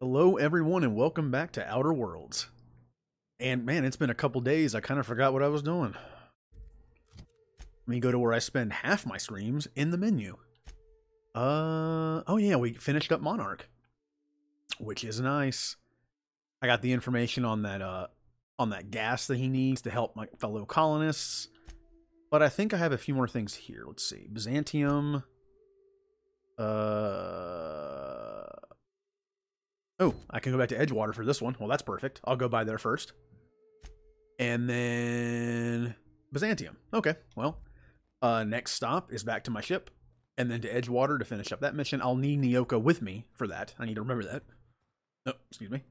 Hello, everyone, and welcome back to Outer Worlds. And man, it's been a couple days. I kind of forgot what I was doing. Let me go to where I spend half my streams in the menu. Uh, oh yeah, we finished up Monarch, which is nice. I got the information on that uh on that gas that he needs to help my fellow colonists. But I think I have a few more things here. Let's see. Byzantium. Uh Oh, I can go back to Edgewater for this one. Well, that's perfect. I'll go by there first. And then Byzantium. Okay, well, uh, next stop is back to my ship, and then to Edgewater to finish up that mission. I'll need Nyoka with me for that. I need to remember that. Oh, excuse me.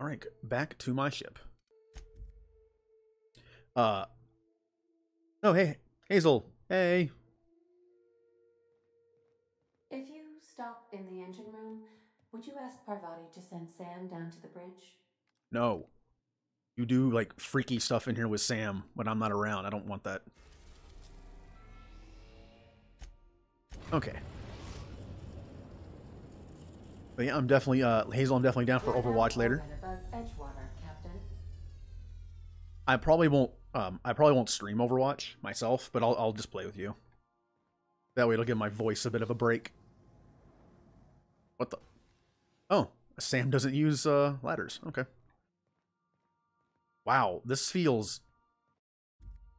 All right, back to my ship. Uh. Oh, hey, Hazel. Hey. In the engine room, would you ask Parvati to send Sam down to the bridge? No. You do like freaky stuff in here with Sam when I'm not around. I don't want that. Okay. But yeah, I'm definitely uh Hazel, I'm definitely down for Overwatch later. orbit above Edgewater, Captain. I probably won't um I probably won't stream Overwatch myself, but I'll I'll just play with you. That way it'll give my voice a bit of a break. What the Oh, Sam doesn't use uh ladders. Okay. Wow, this feels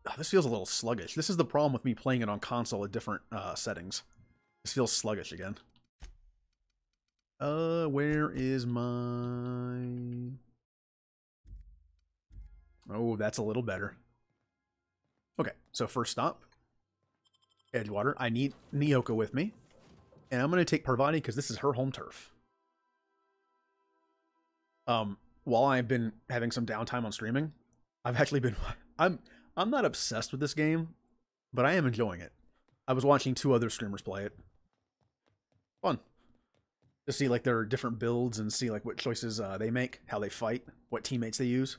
oh, this feels a little sluggish. This is the problem with me playing it on console at different uh settings. This feels sluggish again. Uh, where is my Oh, that's a little better. Okay, so first stop, Edgewater. I need Nyoka with me. And I'm going to take Parvati because this is her home turf. Um, while I've been having some downtime on streaming, I've actually been I'm I'm not obsessed with this game, but I am enjoying it. I was watching two other streamers play it. Fun. To see like their different builds and see like what choices uh, they make, how they fight, what teammates they use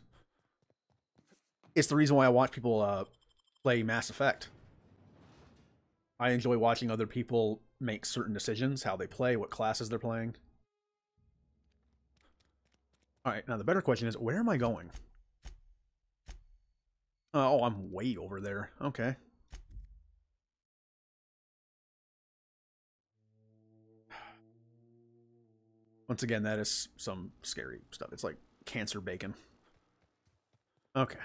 it's the reason why I watch people uh, play Mass Effect. I enjoy watching other people make certain decisions, how they play, what classes they're playing. All right, now the better question is, where am I going? Oh, I'm way over there. Okay. Once again, that is some scary stuff. It's like cancer bacon. Okay.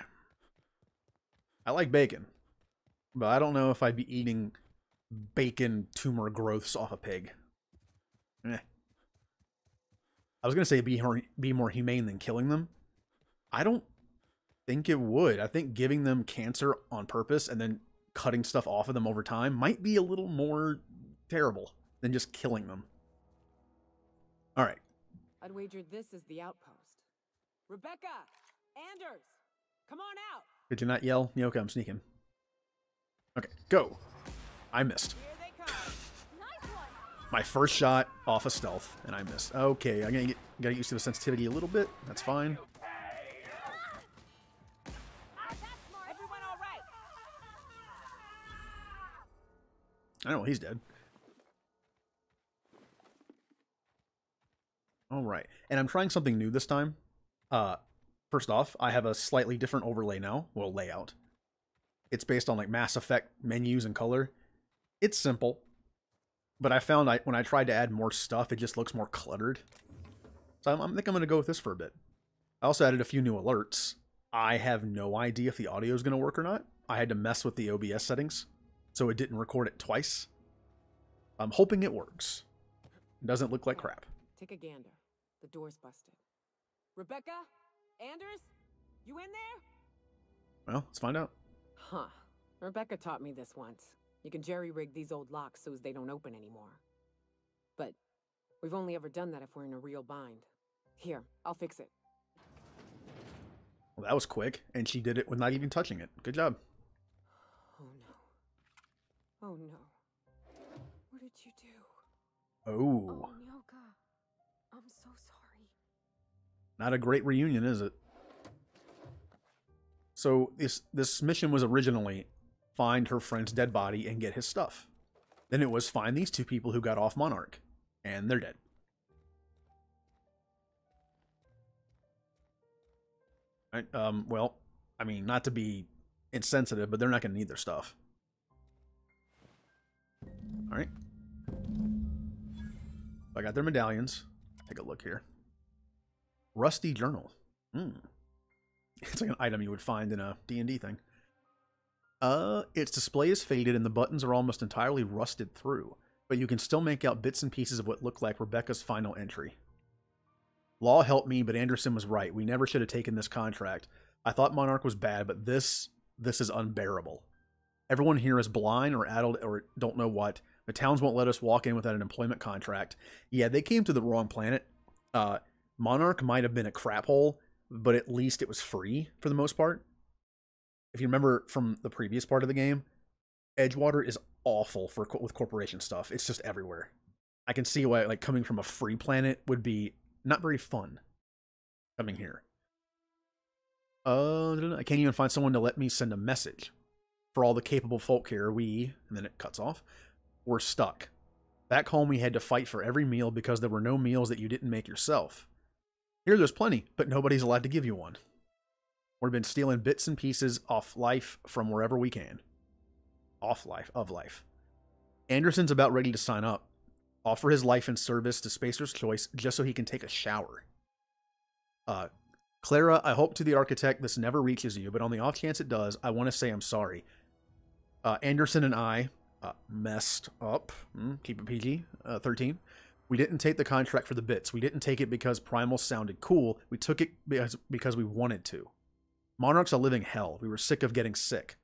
I like bacon, but I don't know if I'd be eating bacon tumor growths off a pig. Eh. I was gonna say be more, be more humane than killing them. I don't think it would. I think giving them cancer on purpose and then cutting stuff off of them over time might be a little more terrible than just killing them. All right. I'd wager this is the outpost. Rebecca! Anders! Come on out! Did you not yell? Okay, I'm sneaking. Okay, go. I missed. Here they come! nice one! My first shot off of stealth, and I missed. Okay, I'm gonna get, get used to the sensitivity a little bit. That's fine. Everyone all right? I know he's dead. All right, and I'm trying something new this time. Uh, first off, I have a slightly different overlay now. Well, layout. It's based on like Mass Effect menus and color. It's simple, but I found I when I tried to add more stuff, it just looks more cluttered. So I'm, I think I'm gonna go with this for a bit. I also added a few new alerts. I have no idea if the audio is gonna work or not. I had to mess with the OBS settings, so it didn't record it twice. I'm hoping it works. It doesn't look like crap. Take a gander. The door's busted. Rebecca? Anders? You in there? Well, let's find out. Huh. Rebecca taught me this once. You can jerry-rig these old locks so as they don't open anymore. But we've only ever done that if we're in a real bind. Here, I'll fix it. Well, that was quick, and she did it with not even touching it. Good job. Oh no. Oh no. What did you do? Oh, Oh, Nyoka. I'm so sorry. not a great reunion, is it? So this this mission was originally find her friend's dead body and get his stuff. Then it was find these two people who got off Monarch, and they're dead. Right, um, well, I mean, not to be insensitive, but they're not going to need their stuff. All right. I got their medallions. Take a look here. Rusty journal. Hmm. It's like an item you would find in a D&D thing. Uh, its display is faded and the buttons are almost entirely rusted through, but you can still make out bits and pieces of what looked like Rebecca's final entry. Law helped me, but Anderson was right. We never should have taken this contract. I thought Monarch was bad, but this this is unbearable. Everyone here is blind or addled or don't know what. The towns won't let us walk in without an employment contract. Yeah, they came to the wrong planet. Uh, Monarch might have been a crap hole, but at least it was free for the most part. If you remember from the previous part of the game, Edgewater is awful for with corporation stuff. It's just everywhere. I can see why like coming from a free planet would be not very fun. Coming here. Uh, I can't even find someone to let me send a message. For all the capable folk here, we, and then it cuts off, we're stuck. Back home, we had to fight for every meal because there were no meals that you didn't make yourself. Here, there's plenty, but nobody's allowed to give you one. We've been stealing bits and pieces off life from wherever we can. Off life, of life. Anderson's about ready to sign up. Offer his life in service to Spacer's Choice just so he can take a shower. Uh, Clara, I hope to the architect this never reaches you, but on the off chance it does, I want to say I'm sorry. Uh, Anderson and I uh, messed up. Mm, keep it PG. Uh, 13. We didn't take the contract for the bits. We didn't take it because Primal sounded cool. We took it because, because we wanted to. Monarch's a living hell. We were sick of getting sick.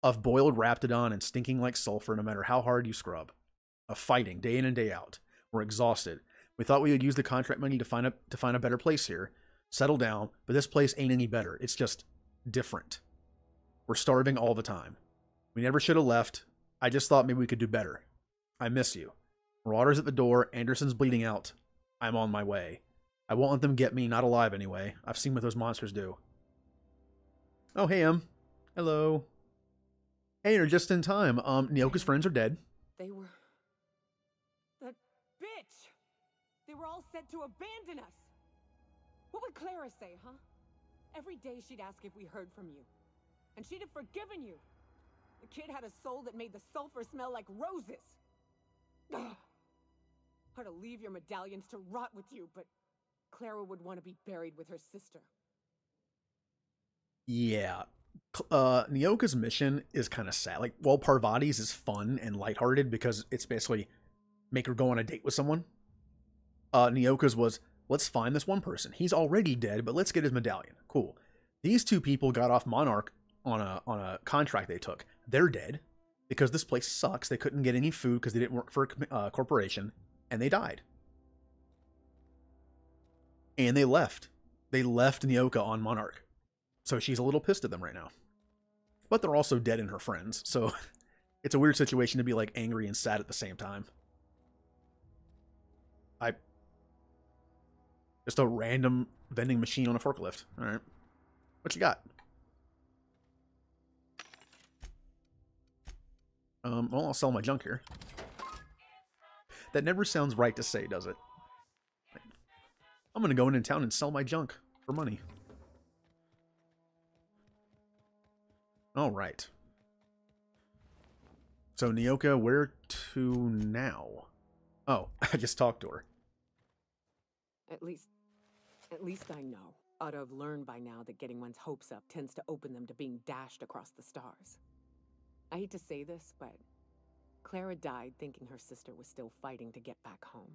Of boiled Raptidon and stinking like sulfur no matter how hard you scrub. Of fighting day in and day out. We're exhausted. We thought we would use the contract money to find a to find a better place here. Settle down, but this place ain't any better. It's just different. We're starving all the time. We never should have left. I just thought maybe we could do better. I miss you. Marauders at the door. Anderson's bleeding out. I'm on my way. I won't let them get me, not alive anyway. I've seen what those monsters do. Oh, hey, Em. Hello. Hey, you're just in time. Um, Nyoka's friends are dead. They were. That bitch! They were all set to abandon us! What would Clara say, huh? Every day she'd ask if we heard from you. And she'd have forgiven you. The kid had a soul that made the sulfur smell like roses. Ugh. Or to leave your medallions to rot with you, but Clara would want to be buried with her sister. Yeah. Uh, Nyoka's mission is kind of sad. Like, while Parvati's is fun and lighthearted because it's basically make her go on a date with someone. Uh, Nyoka's was let's find this one person. He's already dead, but let's get his medallion. Cool. These two people got off Monarch on a on a contract they took. They're dead because this place sucks. They couldn't get any food because they didn't work for a uh, corporation, and they died. And they left. They left Nyoka on Monarch. So she's a little pissed at them right now. But they're also dead and her friends, so it's a weird situation to be like angry and sad at the same time. I just a random vending machine on a forklift. All right. What you got? Um, well, I'll sell my junk here. That never sounds right to say, does it? I'm to go into town and sell my junk for money. All right. So, Nyoka, where to now? Oh, I just talked to her. At least, at least I know. Ought to have learned by now that getting one's hopes up tends to open them to being dashed across the stars. I hate to say this, but Clara died thinking her sister was still fighting to get back home.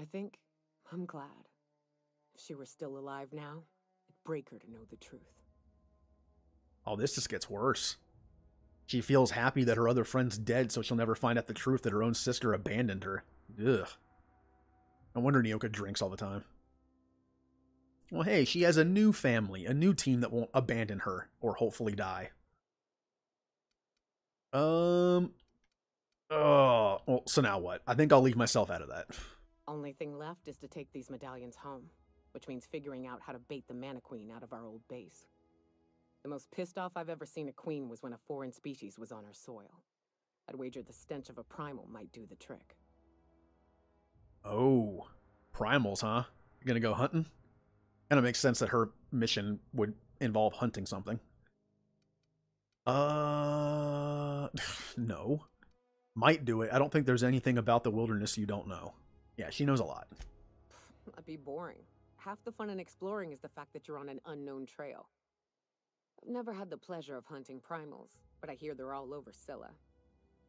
I think I'm glad. If she were still alive now, it'd break her to know the truth. Oh, this just gets worse. She feels happy that her other friend's dead, so she'll never find out the truth that her own sister abandoned her. Ugh. No wonder Nyoka drinks all the time. Well, hey, she has a new family, a new team that won't abandon her, or hopefully die. Um. Oh, well, so now what? I think I'll leave myself out of that. Only thing left is to take these medallions home, which means figuring out how to bait the Mantiqueen out of our old base. The most pissed off I've ever seen a queen was when a foreign species was on her soil. I'd wager the stench of a primal might do the trick. Oh, primals, huh? You gonna go hunting? And it makes sense that her mission would involve hunting something. Uh, no. Might do it. I don't think there's anything about the wilderness you don't know. Yeah, she knows a lot. That'd be boring. Half the fun in exploring is the fact that you're on an unknown trail. Never had the pleasure of hunting primals, but I hear they're all over Scylla.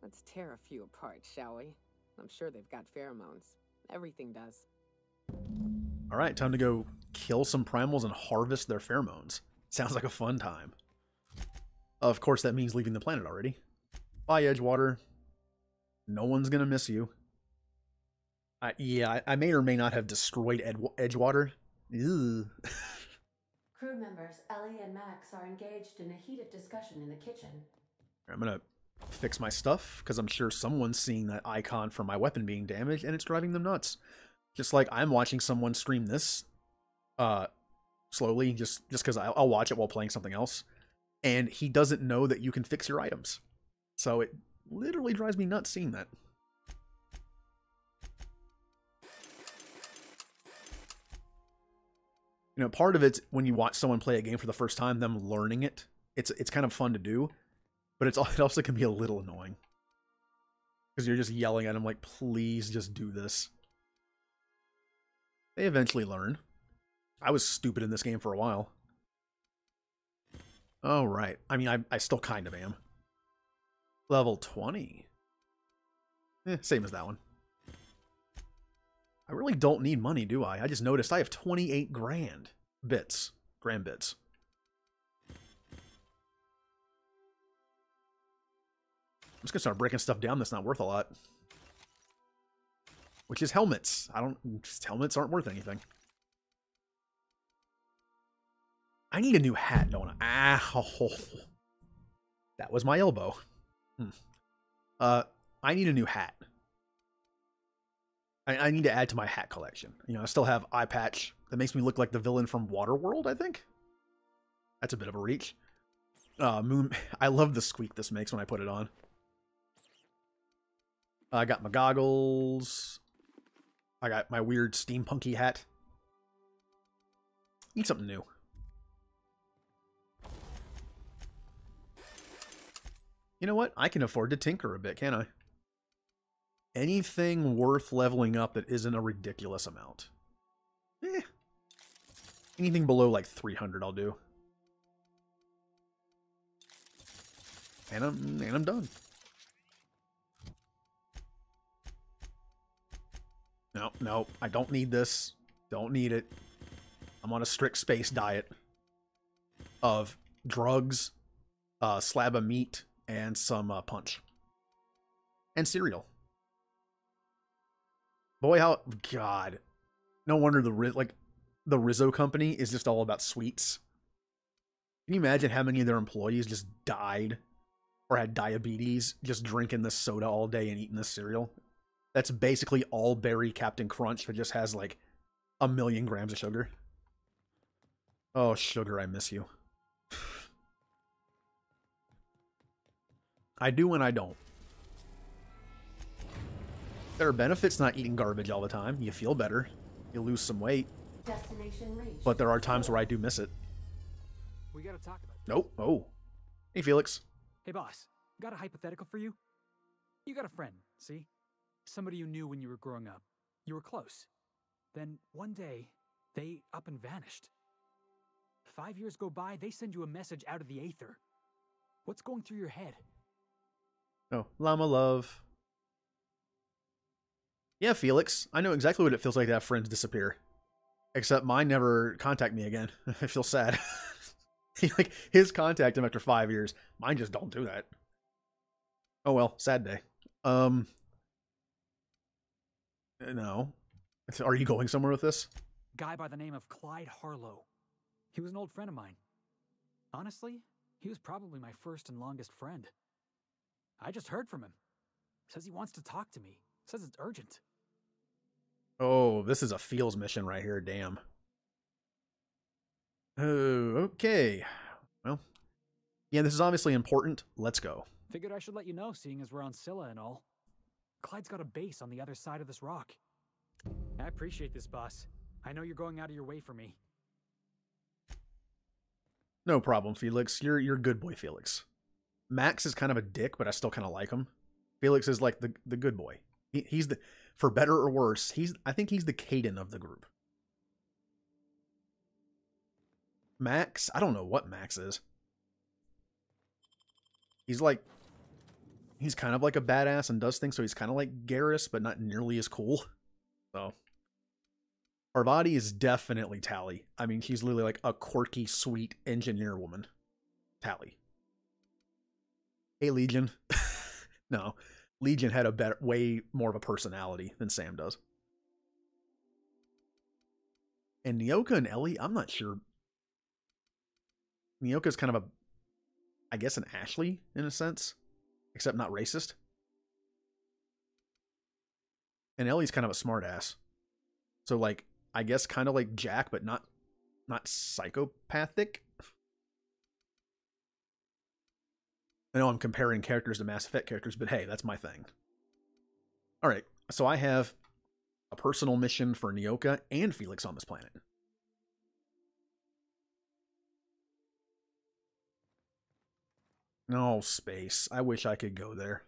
Let's tear a few apart, shall we? I'm sure they've got pheromones. Everything does. All right, time to go kill some primals and harvest their pheromones. Sounds like a fun time. Of course, that means leaving the planet already. Bye, Edgewater. No one's gonna miss you. I, yeah, I, I may or may not have destroyed Ed, Edgewater. Ew. Crew members Ellie and Max are engaged in a heated discussion in the kitchen. I'm gonna fix my stuff because I'm sure someone's seeing that icon for my weapon being damaged and it's driving them nuts. Just like I'm watching someone stream this, uh, slowly just just because I'll, I'll watch it while playing something else, and he doesn't know that you can fix your items, so it literally drives me nuts seeing that. You know, part of it's when you watch someone play a game for the first time, them learning it. It's it's kind of fun to do, but it's it also can be a little annoying because you're just yelling at them like, "Please, just do this." They eventually learn. I was stupid in this game for a while. Oh, right. I mean, I, I still kind of am. Level 20. Eh, same as that one. I really don't need money, do I? I just noticed I have 28 grand bits. Grand bits. I'm just gonna start breaking stuff down that's not worth a lot. Which is helmets. I don't... Helmets aren't worth anything. I need a new hat, don't I? Ah, oh, that was my elbow. Hmm. Uh, I need a new hat. I, I need to add to my hat collection. You know, I still have eye patch that makes me look like the villain from Waterworld. I think that's a bit of a reach. Uh, moon. I love the squeak this makes when I put it on. I got my goggles. I got my weird steampunky hat. Need something new. You know what? I can afford to tinker a bit, can't I? Anything worth leveling up that isn't a ridiculous amount. Eh. Anything below like 300 I'll do. And I'm, and I'm done. No, no, I don't need this. Don't need it. I'm on a strict space diet of drugs, a slab of meat, and some uh, punch and cereal. Boy, how God! No wonder the like the Rizzo company is just all about sweets. Can you imagine how many of their employees just died or had diabetes just drinking this soda all day and eating this cereal? That's basically all berry Captain Crunch that just has like a million grams of sugar. Oh, sugar, I miss you. I do and I don't. There are benefits not eating garbage all the time. You feel better. You lose some weight. Destination reached. But there are times where I do miss it. We gotta talk about this. Nope. Oh. Hey, Felix. Hey, boss. Got a hypothetical for you? You got a friend, see? Somebody you knew when you were growing up. You were close. Then one day, they up and vanished. Five years go by, they send you a message out of the aether. What's going through your head? Oh, Llama Love. Yeah, Felix. I know exactly what it feels like to have friends disappear. Except mine never contact me again. I feel sad. like his contact him after five years. Mine just don't do that. Oh well, sad day. Um No. Are you going somewhere with this? Guy by the name of Clyde Harlow. He was an old friend of mine. Honestly, he was probably my first and longest friend. I just heard from him. Says he wants to talk to me. Says it's urgent. Oh, this is a feels mission right here, damn. Oh, okay. Well, yeah, this is obviously important. Let's go. Figured I should let you know, seeing as we're on Scylla and all. Clyde's got a base on the other side of this rock. I appreciate this, boss. I know you're going out of your way for me. No problem, Felix. You're you're good boy, Felix. Max is kind of a dick, but I still kind of like him. Felix is like the the good boy. He, he's the for better or worse. He's I think he's the Kaidan of the group. Max, I don't know what Max is. He's like he's kind of like a badass and does things, so he's kind of like Garrus, but not nearly as cool. So Parvati is definitely Tali. I mean, she's literally like a quirky, sweet engineer woman. Tali. Hey, Legion. no, Legion had a better, way more of a personality than Sam does. And Nyoka and Ellie, I'm not sure. Nyoka's kind of a, I guess, an Ashley in a sense, except not racist. And Ellie's kind of a smartass. So, like, I guess kind of like Jack, but not not psychopathic. I know I'm comparing characters to Mass Effect characters, but hey, that's my thing. All right, so I have a personal mission for Nyoka and Felix on this planet. No space. I wish I could go there.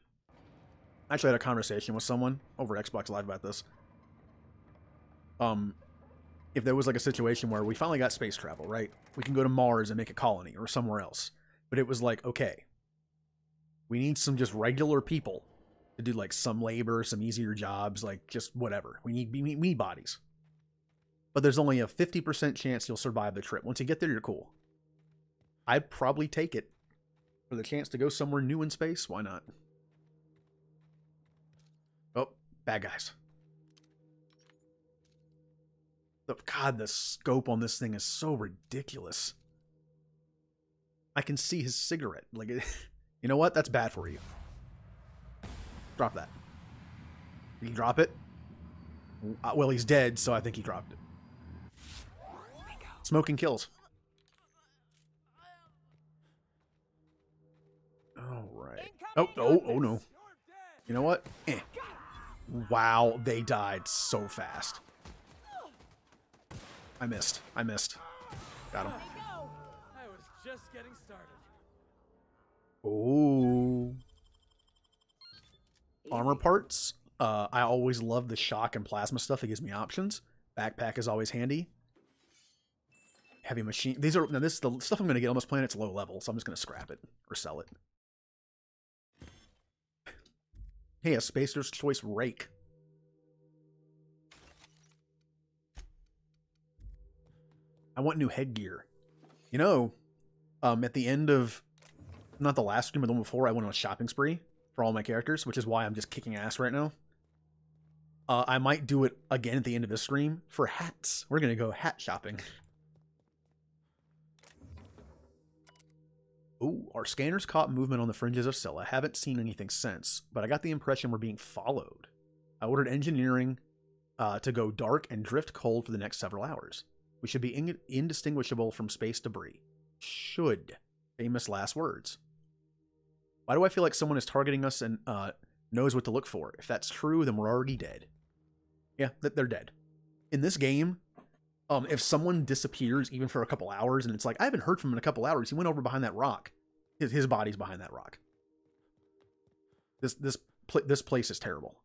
I actually had a conversation with someone over Xbox Live about this. Um, if there was like a situation where we finally got space travel, right? We can go to Mars and make a colony or somewhere else. But it was like, okay, we need some just regular people to do like some labor, some easier jobs, like just whatever. We need need bodies. But there's only a 50% chance you'll survive the trip. Once you get there, you're cool. I'd probably take it for the chance to go somewhere new in space. Why not? Oh, bad guys. God, the scope on this thing is so ridiculous. I can see his cigarette. Like, you know what? That's bad for you. Drop that. Did he drop it? Uh, well, he's dead, so I think he dropped it. Smoking kills. All right. Oh, oh, oh no. You know what? Eh. Wow, they died so fast. I missed. I missed. Got him. I was just getting started. Oh. Armor parts. Uh, I always love the shock and plasma stuff. It gives me options. Backpack is always handy. Heavy machine. These are now. This is the stuff I'm going to get on this planet. It's low level, so I'm just going to scrap it or sell it. Hey, a Spacer's Choice rake. I want new headgear. You know, um, at the end of not the last stream, but the one before, I went on a shopping spree for all my characters, which is why I'm just kicking ass right now. Uh, I might do it again at the end of this stream for hats. We're gonna go hat shopping. Ooh, our scanners caught movement on the fringes of Scylla. Haven't seen anything since, but I got the impression we're being followed. I ordered engineering uh, to go dark and drift cold for the next several hours. We should be in- indistinguishable from space debris. Should. Famous last words. Why do I feel like someone is targeting us and uh, knows what to look for? If that's true, then we're already dead. Yeah, they're dead. In this game, um, if someone disappears even for a couple hours and it's like, I haven't heard from him in a couple hours, he went over behind that rock. His, his body's behind that rock. This, this, pl- this place is terrible.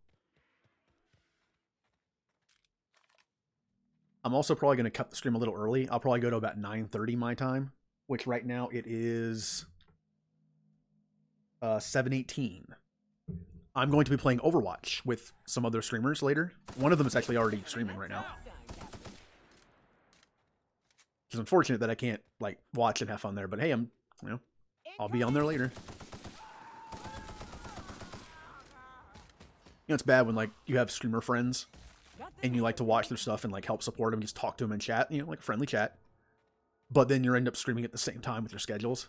I'm also probably going to cut the stream a little early. I'll probably go to about 9.30 my time, which right now it is uh, 7.18. I'm going to be playing Overwatch with some other streamers later. One of them is actually already streaming right now. It's unfortunate that I can't like watch and have fun there, but hey, I'm you know I'll be on there later. You know it's bad when like you have streamer friends and you like to watch their stuff and like help support them, just talk to them in chat, you know, like friendly chat. But then you end up streaming at the same time with your schedules.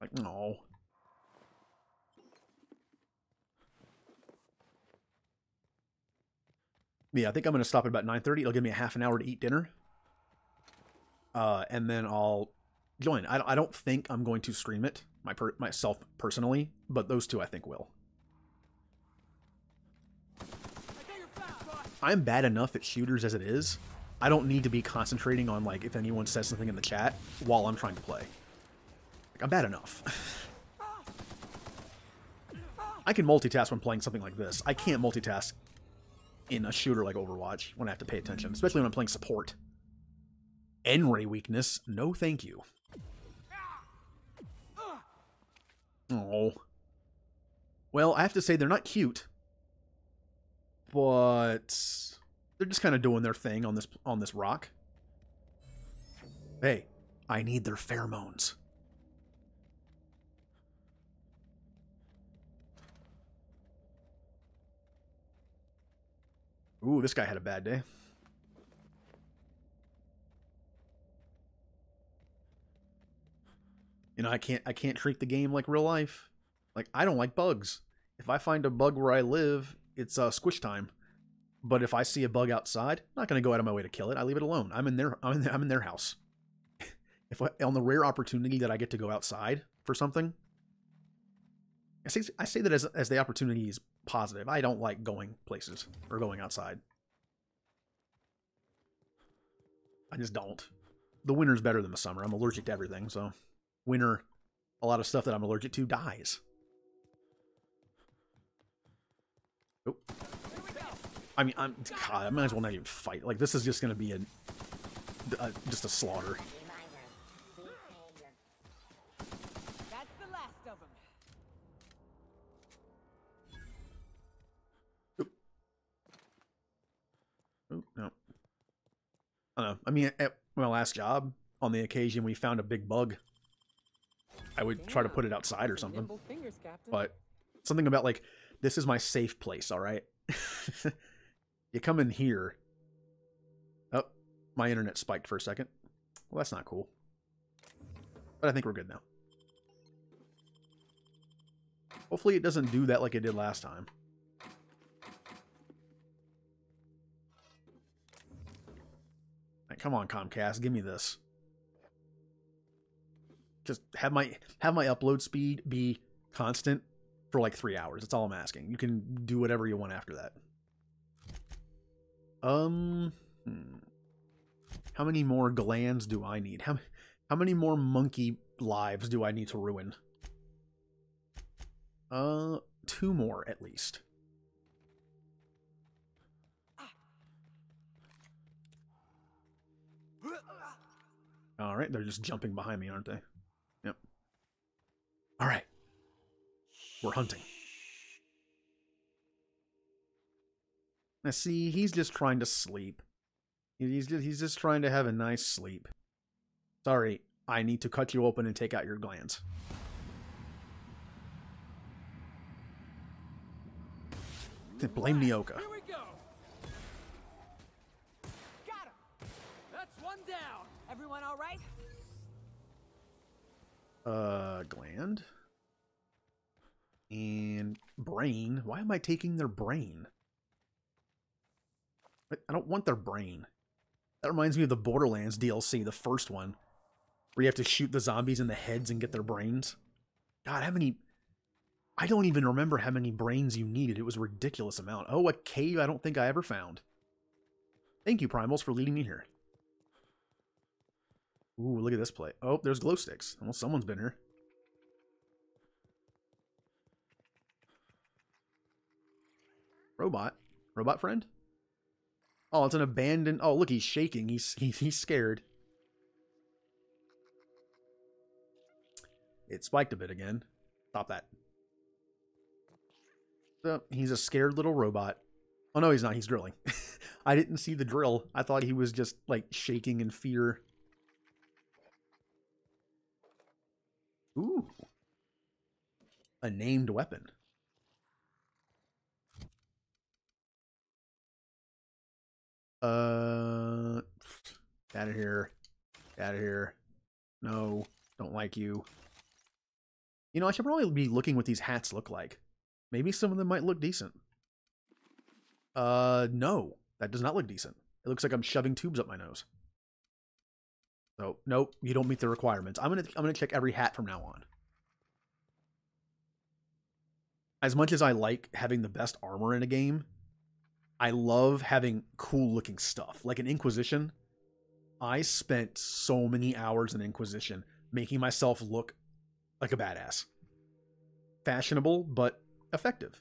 Like, no. Yeah, I think I'm going to stop at about 9.30. It'll give me a half an hour to eat dinner. Uh, and then I'll join. I, I don't think I'm going to stream it my per myself personally, but those two I think will. I'm bad enough at shooters as it is, I don't need to be concentrating on like if anyone says something in the chat while I'm trying to play. Like, I'm bad enough. I can multitask when playing something like this. I can't multitask in a shooter like Overwatch when I have to pay attention, especially when I'm playing support. N-ray weakness, no thank you. Oh. Well, I have to say they're not cute, but they're just kind of doing their thing on this on this rock. Hey, I need their pheromones. Ooh, this guy had a bad day. You know, I can't I can't treat the game like real life. Like I don't like bugs. If I find a bug where I live, it's uh, squish time. But if I see a bug outside, I'm not going to go out of my way to kill it. I leave it alone. I'm in their I'm in, I'm in their house. if I, on the rare opportunity that I get to go outside for something, I say I say that as as the opportunity is positive. I don't like going places or going outside. I just don't. The winter's better than the summer. I'm allergic to everything, so winter, a lot of stuff that I'm allergic to dies. Oh. I mean, I'm God. I might as well not even fight. Like this is just gonna be a, a uh, just a slaughter. I don't know. I mean, at my last job, on the occasion we found a big bug, I would try to put it outside or something. fingers, But something about like, this is my safe place, all right? you come in here. Oh, my internet spiked for a second. Well, that's not cool. But I think we're good now. Hopefully it doesn't do that like it did last time. Come on, Comcast, give me this. Just have my have my upload speed be constant for like three hours. That's all I'm asking. You can do whatever you want after that. Um, hmm. how many more glands do I need? How how many more monkey lives do I need to ruin? Uh, two more at least. All right, they're just jumping behind me, aren't they? Yep. All right. We're hunting. Now, see, he's just trying to sleep. He's just, he's just trying to have a nice sleep. Sorry, I need to cut you open and take out your glands. Blame Nyoka. Here we go. Got him. That's one down. Everyone all right? Uh, gland. And brain. Why am I taking their brain? I don't want their brain. That reminds me of the Borderlands DLC, the first one, where you have to shoot the zombies in the heads and get their brains. God, how many... I don't even remember how many brains you needed. It was a ridiculous amount. Oh, a cave I don't think I ever found. Thank you, Primals, for leading me here. Ooh, look at this play. Oh, there's glow sticks. Well, someone's been here. Robot? Robot friend? Oh, it's an abandoned... Oh, look, he's shaking. He's, he's, he's scared. It spiked a bit again. Stop that. So, he's a scared little robot. Oh, no, he's not. He's drilling. I didn't see the drill. I thought he was just, like, shaking in fear. Ooh. A named weapon. Uh, out of here. Out of here. No, don't like you. You know, I should probably be looking what these hats look like. Maybe some of them might look decent. Uh, no, that does not look decent. It looks like I'm shoving tubes up my nose. So, nope, you don't meet the requirements. I'm gonna I'm gonna check every hat from now on. As much as I like having the best armor in a game, I love having cool looking stuff. Like an Inquisition, I spent so many hours in Inquisition making myself look like a badass. Fashionable, but effective.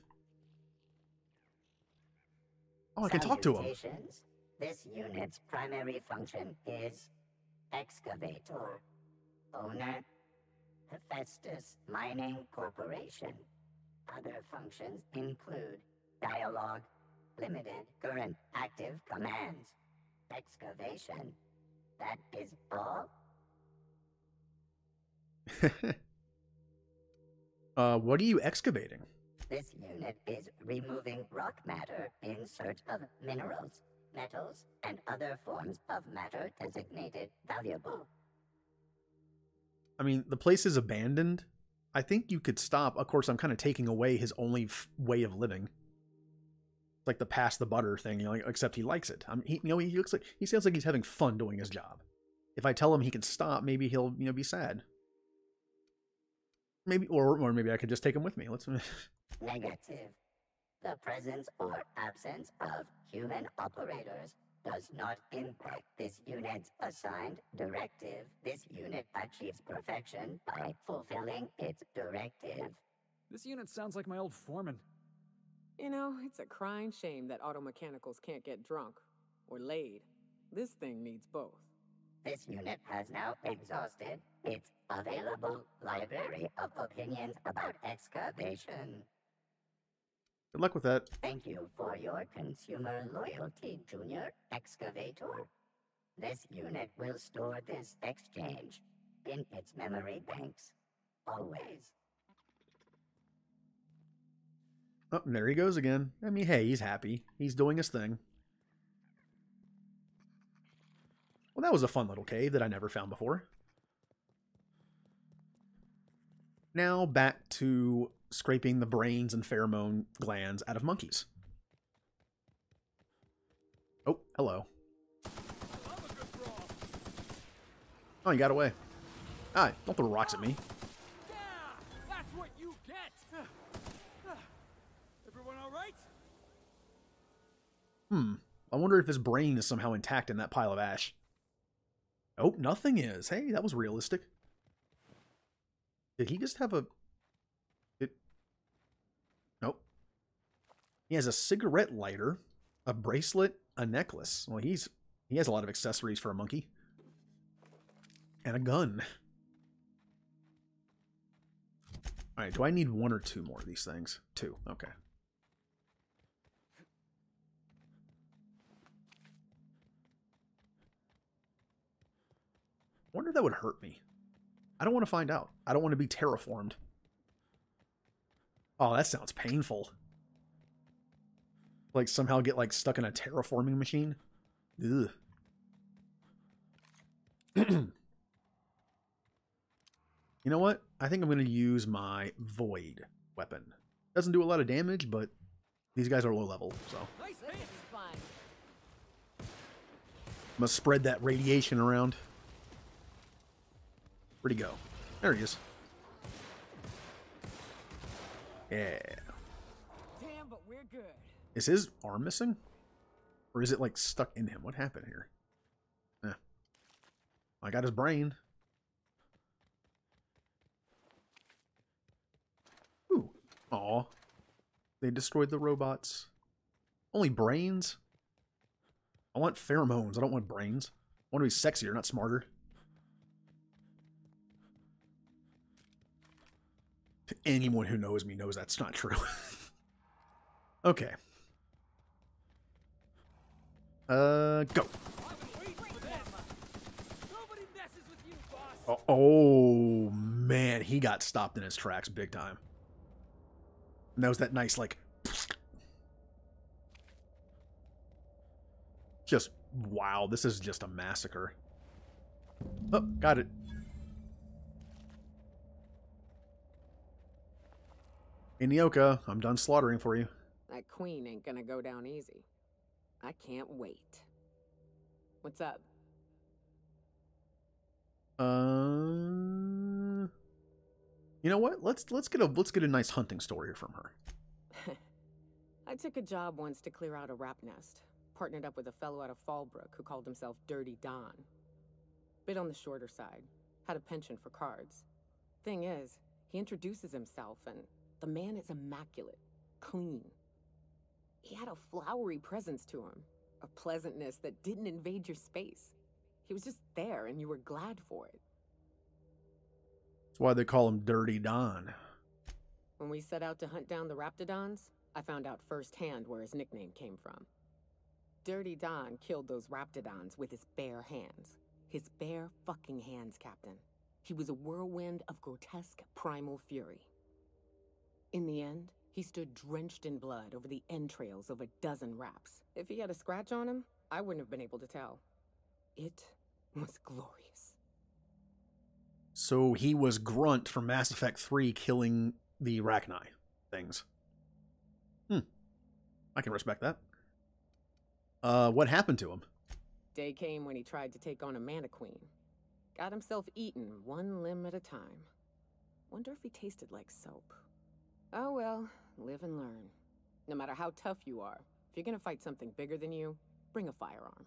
Oh, I can talk to him. This unit's primary function is excavator. Owner, Hephaestus Mining Corporation. Other functions include dialogue, limited current active commands, excavation. That is all. uh, what are you excavating? This unit is removing rock matter in search of minerals, metals, and other forms of matter designated valuable. I mean, the place is abandoned. I think you could stop. Of course, I'm kind of taking away his only f- way of living. It's like the pass the butter thing, you know, except he likes it. I'm, he, you know, he looks like he sounds like he's having fun doing his job. If I tell him he can stop, maybe he'll, you know, be sad. Maybe, or or maybe I could just take him with me. Let's. Negative. The presence or absence of human operators does not impact this unit's assigned directive. This unit achieves perfection by fulfilling its directive. This unit sounds like my old foreman. You know, it's a crying shame that auto mechanicals can't get drunk or laid. This thing needs both. This unit has now exhausted its available library of opinions about excavation. Good luck with that. Thank you for your consumer loyalty, Junior Excavator. This unit will store this exchange in its memory banks. Always. Oh, there he goes again. I mean, hey, he's happy. He's doing his thing. Well, that was a fun little cave that I never found before. Now back to scraping the brains and pheromone glands out of monkeys. Oh, hello. Oh, you got away. Ah, don't throw rocks at me. Yeah, that's what you get. Everyone all right? Hmm. I wonder if his brain is somehow intact in that pile of ash. Oh, nothing is. Hey, that was realistic. Did he just have a... It... Nope. He has a cigarette lighter, a bracelet, a necklace. Well, he's... He has a lot of accessories for a monkey. And a gun. Alright, do I need one or two more of these things? Two. Okay. Wonder if that would hurt me. I don't want to find out. I don't want to be terraformed. Oh, that sounds painful. Like somehow get like stuck in a terraforming machine. Ugh. you know what? I think I'm going to use my void weapon. Doesn't do a lot of damage, but these guys are low level, so Nice This hit. is fun. I'm spread that radiation around. Where'd he go? There he is. Yeah. Damn, but we're good. Is his arm missing? Or is it like stuck in him? What happened here? Eh. I got his brain. Ooh. Aw. They destroyed the robots. Only brains? I want pheromones. I don't want brains. I want to be sexier, not smarter. Anyone who knows me knows that's not true. okay. Uh, go. I've been waiting for this. Nobody messes with you, go. Oh, oh, man, he got stopped in his tracks big time. And that was that nice, like, just wow. This is just a massacre. Oh, got it. Inioka, I'm done slaughtering for you. That queen ain't gonna go down easy. I can't wait. What's up? Uh, you know what? Let's let's get a let's get a nice hunting story from her. I took a job once to clear out a rap nest. Partnered up with a fellow out of Fallbrook who called himself Dirty Don. Bit on the shorter side. Had a penchant for cards. Thing is, he introduces himself and the man is immaculate. Clean. He had a flowery presence to him. A pleasantness that didn't invade your space. He was just there and you were glad for it. That's why they call him Dirty Don. When we set out to hunt down the Raptidons, I found out firsthand where his nickname came from. Dirty Don killed those Raptidons with his bare hands. His bare fucking hands, Captain. He was a whirlwind of grotesque primal fury. In the end, he stood drenched in blood over the entrails of a dozen raps. If he had a scratch on him, I wouldn't have been able to tell. It was glorious. So he was Grunt from Mass Effect 3 killing the Rachni things. Hmm. I can respect that. Uh, what happened to him? Day came when he tried to take on a Mantiqueen. Got himself eaten one limb at a time. Wonder if he tasted like soap. Oh well, live and learn. No matter how tough you are, if you're gonna fight something bigger than you, bring a firearm.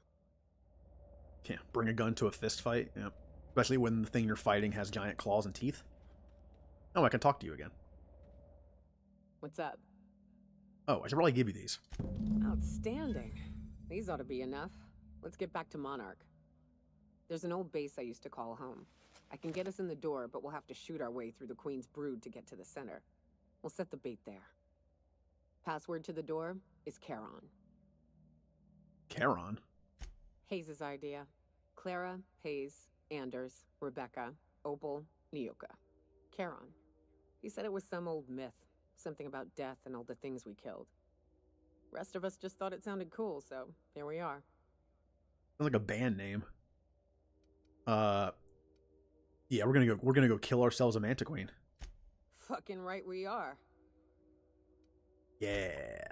Yeah, bring a gun to a fist fight. Yeah. Especially when the thing you're fighting has giant claws and teeth. Oh, I can talk to you again. What's up? Oh, I should probably give you these. Outstanding. These ought to be enough. Let's get back to Monarch. There's an old base I used to call home. I can get us in the door, but we'll have to shoot our way through the Queen's brood to get to the center. We'll set the bait there. Password to the door is Charon. Charon? Hayes' idea. Clara, Hayes, Anders, Rebecca, Opal, Nyoka. Charon. He said it was some old myth, something about death and all the things we killed. Rest of us just thought it sounded cool, so here we are. Sounds like a band name. Uh, yeah, we're gonna go. We're gonna go kill ourselves a Mantiqueen. Fucking right we are. Yeah.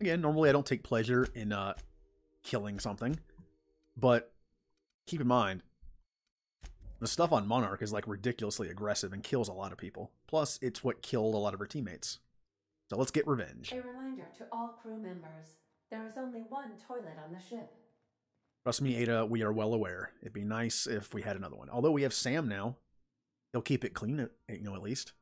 Again, normally I don't take pleasure in uh killing something, but keep in mind the stuff on Monarch is like ridiculously aggressive and kills a lot of people. Plus, it's what killed a lot of her teammates. So let's get revenge. A reminder to all crew members there is only one toilet on the ship. Trust me, Ada, we are well aware. It'd be nice if we had another one. Although we have Sam now, he'll keep it clean, you know, at least.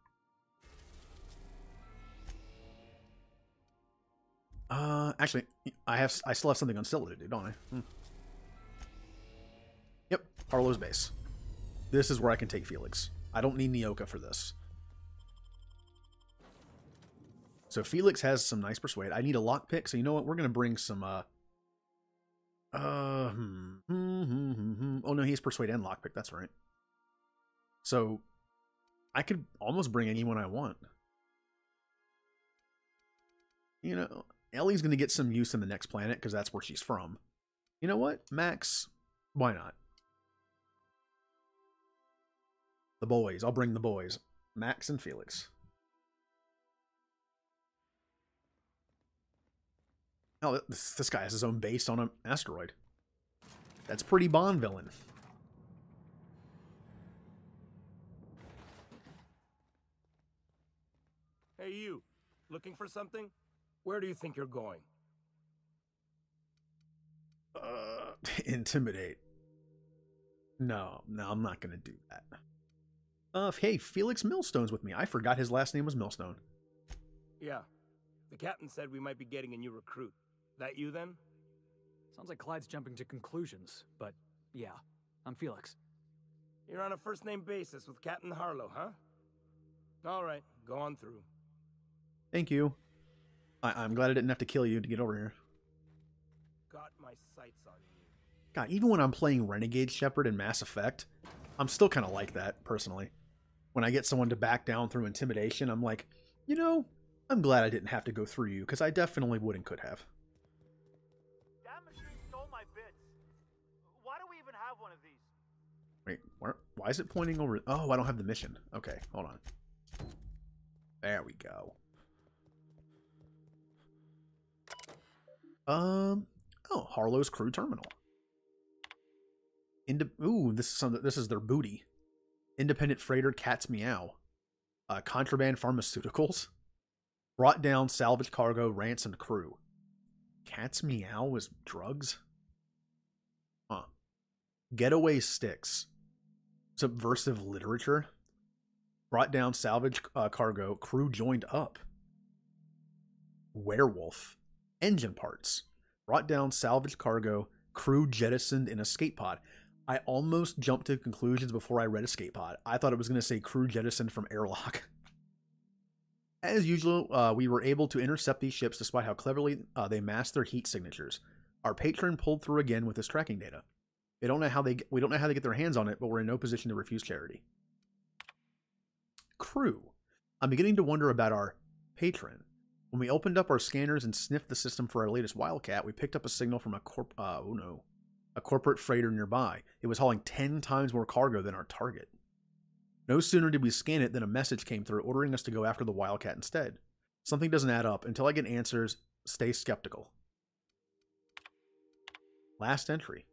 Uh, actually, I have I still have something on Scylla to do, don't I? Hmm. Yep, Harlow's base. This is where I can take Felix. I don't need Nyoka for this. So Felix has some nice persuade. I need a lockpick, so you know what? We're gonna bring some uh uh, hmm, hmm, hmm, hmm, hmm. oh no, he's persuade and lockpick. That's right. So, I could almost bring anyone I want. You know, Ellie's going to get some use in the next planet because that's where she's from. You know what, Max? Why not? The boys. I'll bring the boys. Max and Felix. Oh, this, this guy has his own base on an asteroid. That's pretty Bond villain. Hey, you. Looking for something? Where do you think you're going? Uh, intimidate. No, no, I'm not gonna do that. Uh, hey, Felix Millstone's with me. I forgot his last name was Millstone. Yeah. The captain said we might be getting a new recruit. That you then? Sounds like Clyde's jumping to conclusions, but yeah, I'm Felix. You're on a first name basis with Captain Harlow, huh? All right, go on through. Thank you. I- I'm glad I didn't have to kill you to get over here. Got my sights on you. God, even when I'm playing Renegade Shepard in Mass Effect, I'm still kind of like that, personally. When I get someone to back down through intimidation, I'm like, you know, I'm glad I didn't have to go through you, because I definitely would and could have. That machine stole my bits. Why do we even have one of these? Wait, where, why is it pointing over? Oh, I don't have the mission. Okay, hold on. There we go. Um. Oh, Harlow's crew terminal. Ooh, this is some. This is their booty. Independent freighter Cat's Meow. Uh, contraband pharmaceuticals. Brought down salvage cargo, ransomed crew. Cat's meow was drugs? Huh. Getaway sticks. Subversive literature. Brought down salvage uh, cargo, crew joined up. Werewolf. Engine parts. Brought down salvage cargo, crew jettisoned in escape pod. I almost jumped to conclusions before I read escape pod. I thought it was going to say crew jettisoned from airlock. As usual, uh, we were able to intercept these ships despite how cleverly uh, they masked their heat signatures. Our patron pulled through again with his tracking data. They don't know how they we don't know how they get their hands on it, but we're in no position to refuse charity. Crew. I'm beginning to wonder about our patron. When we opened up our scanners and sniffed the system for our latest Wildcat, we picked up a signal from a corp uh, oh no, a corporate freighter nearby. It was hauling 10 times more cargo than our target. No sooner did we scan it than a message came through ordering us to go after the Wildcat instead. Something doesn't add up. Until I get answers, stay skeptical. Last entry.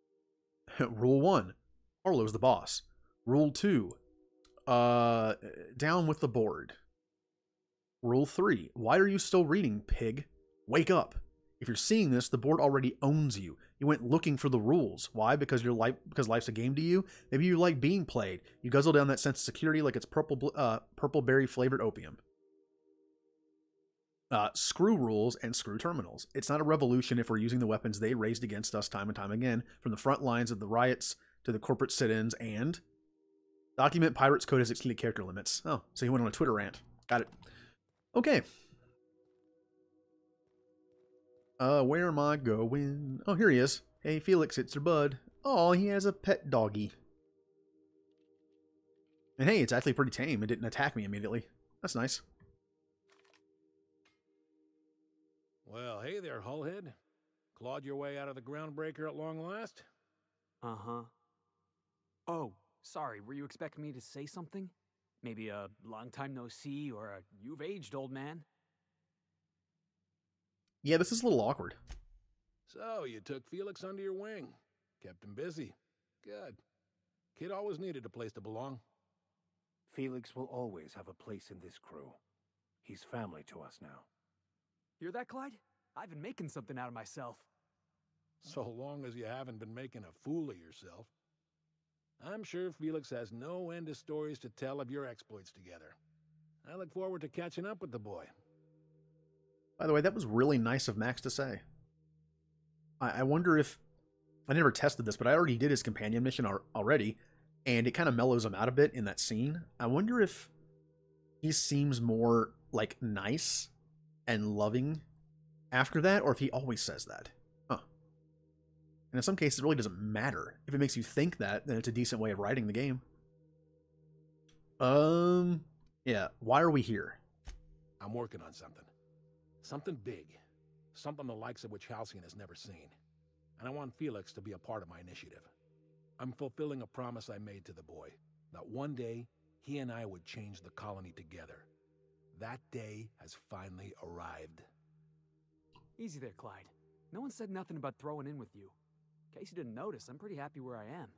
Rule 1. Harlow's the boss. Rule 2. Uh, down with the board. Rule 3. Why are you still reading, pig? Wake up. If you're seeing this, the board already owns you. You went looking for the rules. Why? Because your life because life's a game to you. Maybe you like being played. You guzzle down that sense of security like it's purple uh, purple berry flavored opium. Uh, screw rules and screw terminals. It's not a revolution if we're using the weapons they raised against us time and time again, from the front lines of the riots to the corporate sit-ins and document pirates code has exceeded character limits. Oh, so he went on a Twitter rant. Got it. Okay. Uh, where am I going? Oh, here he is. Hey, Felix, it's your bud. Oh, he has a pet doggy. And hey, it's actually pretty tame. It didn't attack me immediately. That's nice. Well, hey there, Hullhead. Clawed your way out of the groundbreaker at long last? Uh huh. Oh, sorry, were you expecting me to say something? Maybe a long time no see or a you've aged, old man? Yeah, this is a little awkward. So, you took Felix under your wing. Kept him busy. Good. Kid always needed a place to belong. Felix will always have a place in this crew. He's family to us now. Hear that, Clyde? I've been making something out of myself. So long as you haven't been making a fool of yourself. I'm sure Felix has no end of stories to tell of your exploits together. I look forward to catching up with the boy. By the way, that was really nice of Max to say. I, I wonder if I never tested this, but I already did his companion mission already, and it kind of mellows him out a bit in that scene. I wonder if he seems more like nice and loving after that, or if he always says that. Huh. And in some cases, it really doesn't matter. If it makes you think that, then it's a decent way of writing the game. Um, yeah. Why are we here? I'm working on something. Something big. Something the likes of which Halcyon has never seen. And I want Felix to be a part of my initiative. I'm fulfilling a promise I made to the boy, that one day he and I would change the colony together. That day has finally arrived. Easy there, Clyde. No one said nothing about throwing in with you. In case you didn't notice, I'm pretty happy where I am.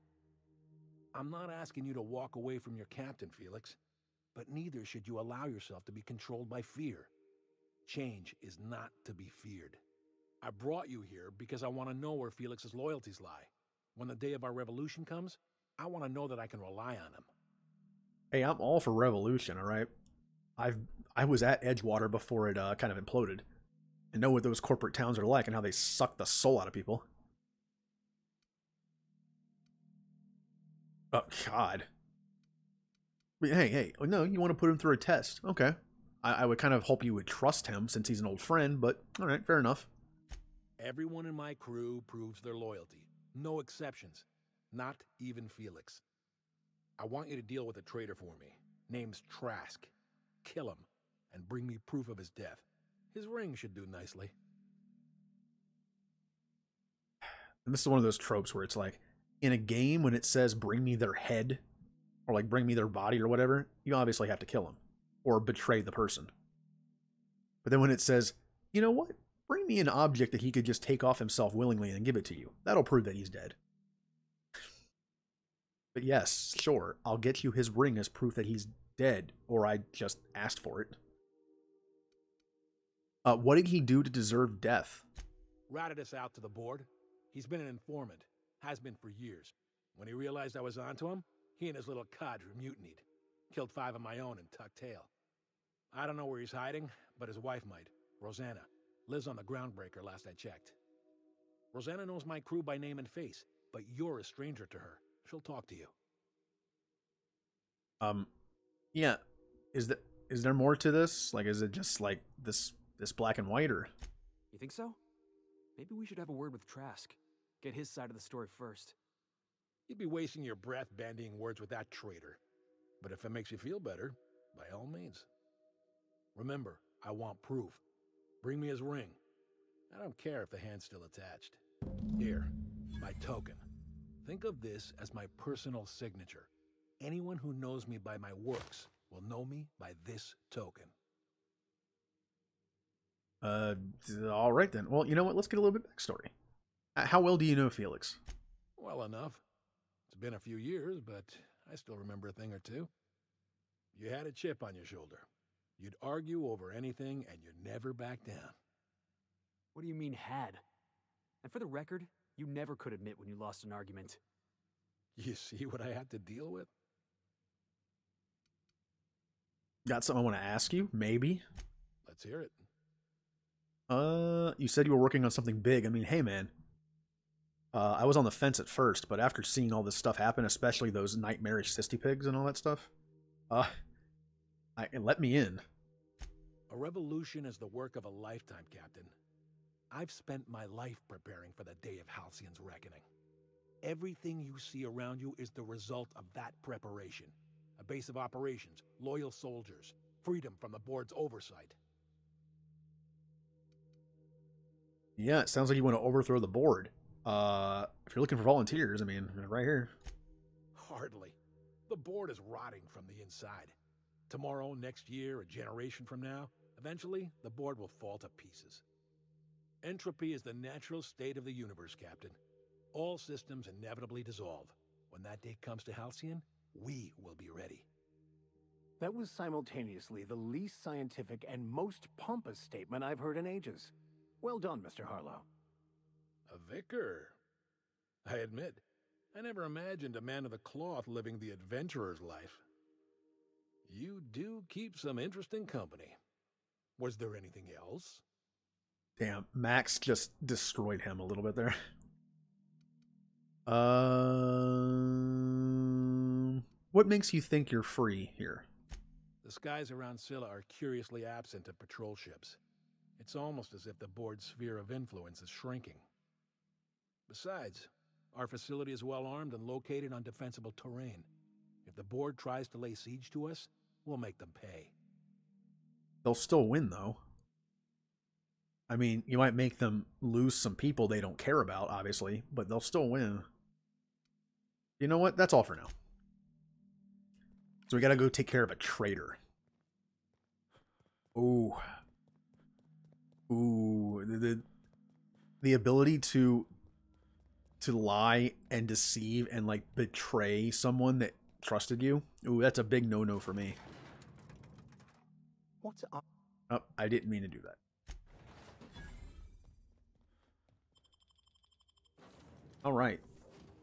I'm not asking you to walk away from your captain, Felix, but neither should you allow yourself to be controlled by fear. Change is not to be feared. I brought you here because I want to know where Felix's loyalties lie. When the day of our revolution comes, I want to know that I can rely on him. Hey, I'm all for revolution, all right? I've I was at Edgewater before it uh, kind of imploded. And know what those corporate towns are like and how they suck the soul out of people. Oh God. Hey, hey, oh, no, you want to put him through a test. Okay. I, I would kind of hope you would trust him since he's an old friend, but all right, fair enough. Everyone in my crew proves their loyalty. No exceptions. Not even Felix. I want you to deal with a traitor for me. Name's Trask. Kill him, and bring me proof of his death. His ring should do nicely. And this is one of those tropes where it's like, in a game, when it says bring me their head, or like bring me their body or whatever, you obviously have to kill them or betray the person. But then when it says, you know what? Bring me an object that he could just take off himself willingly and give it to you. That'll prove that he's dead. But yes, sure, I'll get you his ring as proof that he's dead, or I just asked for it. Uh, what did he do to deserve death? Ratted us out to the board. He's been an informant, has been for years. When he realized I was onto him, he and his little cadre mutinied. Killed five of my own and tucked tail. I don't know where he's hiding, but his wife might. Rosanna. Lives on the groundbreaker last I checked. Rosanna knows my crew by name and face, but you're a stranger to her. She'll talk to you. Um, yeah. Is that is there more to this? Like, is it just like this this black and white, or You think so? Maybe we should have a word with Trask. Get his side of the story first. You'd be wasting your breath bandying words with that traitor. But if it makes you feel better, by all means. Remember, I want proof. Bring me his ring. I don't care if the hand's still attached. Here, my token. Think of this as my personal signature. Anyone who knows me by my works will know me by this token. uh, all right then. Well, you know what? Let's get a little bit backstory. Uh, How well do you know Felix? Well enough. It's been a few years, but I still remember a thing or two. You had a chip on your shoulder. You'd argue over anything and you'd never back down. What do you mean, had? And for the record, you never could admit when you lost an argument. You see what I had to deal with? Got something I want to ask you? Maybe. Let's hear it. Uh, you said you were working on something big. I mean, hey, man. Uh, I was on the fence at first, but after seeing all this stuff happen, especially those nightmarish cystipigs and all that stuff, uh, I let me in. A revolution is the work of a lifetime, Captain. I've spent my life preparing for the day of Halcyon's reckoning. Everything you see around you is the result of that preparation. A base of operations, loyal soldiers, freedom from the board's oversight. Yeah, it sounds like you want to overthrow the board. Uh, if you're looking for volunteers, I mean, right here. Hardly. The board is rotting from the inside. Tomorrow, next year, a generation from now, eventually, the board will fall to pieces. Entropy is the natural state of the universe, Captain. All systems inevitably dissolve. When that day comes to Halcyon, we will be ready. That was simultaneously the least scientific and most pompous statement I've heard in ages. Well done, Mr. Harlow. A vicar. I admit, I never imagined a man of the cloth living the adventurer's life. You do keep some interesting company. Was there anything else? Damn, Max just destroyed him a little bit there. Um, what makes you think you're free here? The skies around Scylla are curiously absent of patrol ships. It's almost as if the board's sphere of influence is shrinking. Besides, our facility is well armed and located on defensible terrain. If the board tries to lay siege to us, we'll make them pay. They'll still win, though. I mean, you might make them lose some people they don't care about, obviously, but they'll still win. You know what? That's all for now. So we gotta go take care of a traitor. Ooh. Ooh. The, the, the ability to to lie and deceive and like betray someone that trusted you. Ooh, that's a big no-no for me. What are... Oh, I didn't mean to do that. All right.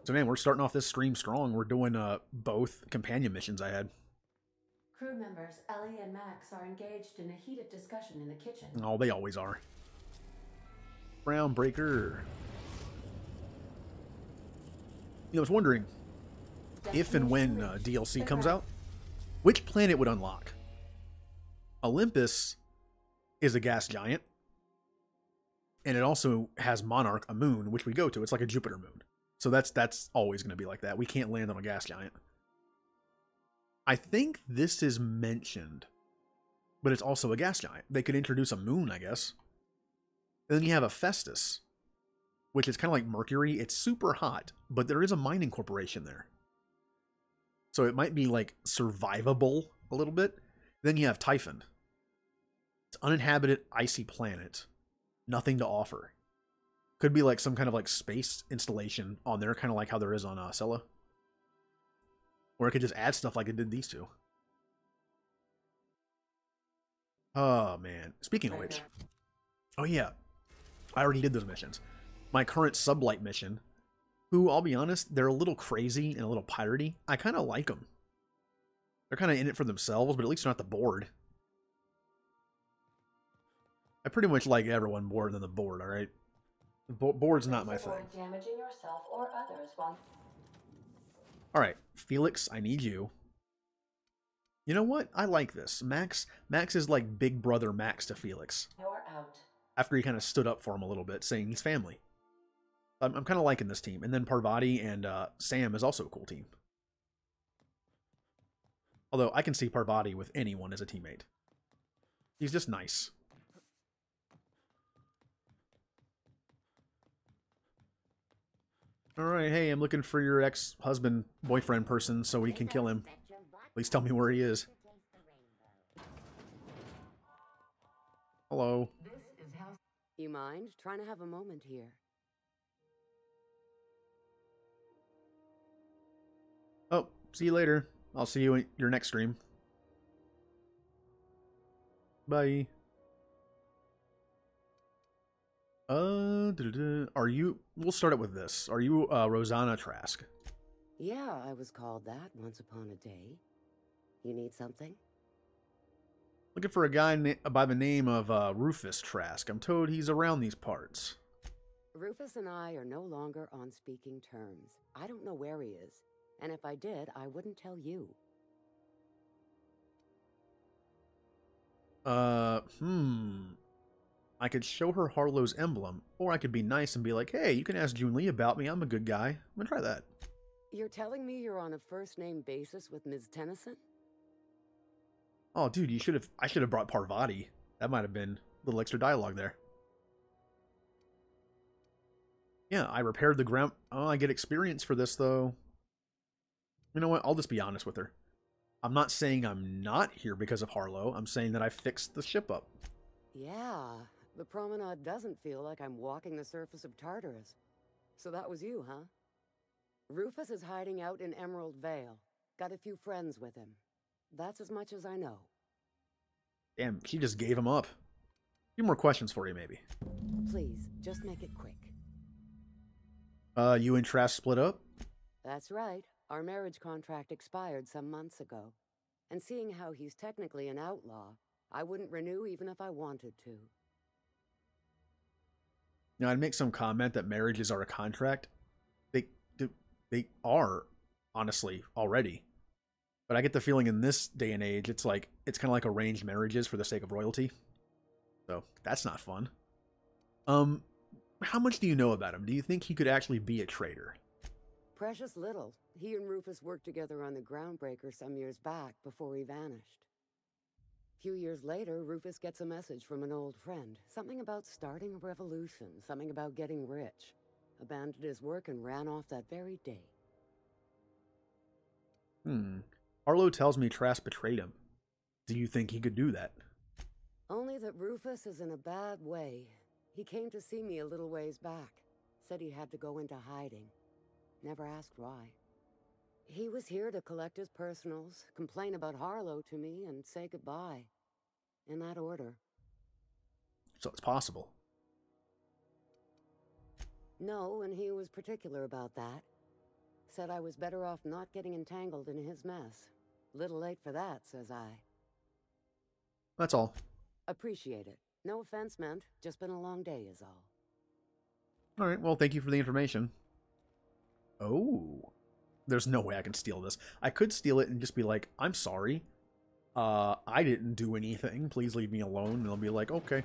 So man, we're starting off this stream strong. We're doing uh both companion missions I had. Crew members Ellie and Max are engaged in a heated discussion in the kitchen. Oh, they always are. Groundbreaker. You know, I was wondering if and when uh, DLC comes out, which planet would unlock? Olympus is a gas giant, and it also has Monarch, a moon, which we go to. It's like a Jupiter moon, so that's that's always going to be like that. We can't land on a gas giant. I think this is mentioned, but it's also a gas giant. They could introduce a moon, I guess. And then you have Hephaestus, which is kind of like Mercury. It's super hot, but there is a mining corporation there. So it might be like survivable a little bit. Then you have Typhon. It's uninhabited, icy planet. Nothing to offer. Could be like some kind of like space installation on there, kind of like how there is on uh. Or it could just add stuff like it did these two. Oh man. Speaking of which, Oh yeah, I already did those missions. My current sublight mission, who I'll be honest, they're a little crazy and a little piratey. I kind of like them. They're kind of in it for themselves, but at least they're not the board. I pretty much like everyone more than the board. All right, the bo board's not my thing. Damaging yourself or others while All right, Felix, I need you. You know what? I like this. Max Max is like big brother Max to Felix. you're out. After he kind of stood up for him a little bit, saying he's family. I'm, I'm kind of liking this team. And then Parvati and uh, Sam is also a cool team. Although I can see Parvati with anyone as a teammate. He's just nice. Alright, hey, I'm looking for your ex-husband, boyfriend person so we can kill him. Please tell me where he is. Hello. You mind trying to have a moment here? Oh, see you later. I'll see you in your next stream. Bye. Uh, are you? We'll start it with this. Are you uh, Rosanna Trask? Yeah, I was called that once upon a day. You need something? Looking for a guy na- by the name of uh, Rufus Trask. I'm told he's around these parts. Rufus and I are no longer on speaking terms. I don't know where he is, and if I did, I wouldn't tell you. Uh, hmm. I could show her Harlow's emblem, or I could be nice and be like, "Hey, you can ask Junlei about me. I'm a good guy. I'm gonna try that." You're telling me you're on a first name basis with Ms. Tennyson? Oh, dude, you should have. I should have brought Parvati. That might have been a little extra dialogue there. Yeah, I repaired the ground. Oh, I get experience for this though. You know what? I'll just be honest with her. I'm not saying I'm not here because of Harlow. I'm saying that I fixed the ship up. Yeah, the promenade doesn't feel like I'm walking the surface of Tartarus. So that was you, huh? Rufus is hiding out in Emerald Vale. Got a few friends with him. That's as much as I know. Damn, she just gave him up. A few more questions for you, maybe. Please, just make it quick. Uh, you and Trask split up? That's right. Our marriage contract expired some months ago. And seeing how he's technically an outlaw, I wouldn't renew even if I wanted to. Now, I'd make some comment that marriages are a contract. They they are, honestly, already. But I get the feeling in this day and age, it's like it's kind of like arranged marriages for the sake of royalty. So that's not fun. Um, how much do you know about him? Do you think he could actually be a traitor? Precious little. He and Rufus worked together on the Groundbreaker some years back before he vanished. A few years later, Rufus gets a message from an old friend. Something about starting a revolution, something about getting rich. Abandoned his work and ran off that very day. Hmm. Harlow tells me Trask betrayed him. Do you think he could do that? Only that Rufus is in a bad way. He came to see me a little ways back. Said he had to go into hiding. Never asked why. He was here to collect his personals, complain about Harlow to me, and say goodbye. In that order. So it's possible. No, and he was particular about that. Said I was better off not getting entangled in his mess. Little late for that, says I. That's all. Appreciate it. No offense meant, just been a long day is all. All right. Well, thank you for the information. Oh. There's no way I can steal this. I could steal it and just be like, I'm sorry. Uh, I didn't do anything. Please leave me alone. And they'll be like, okay.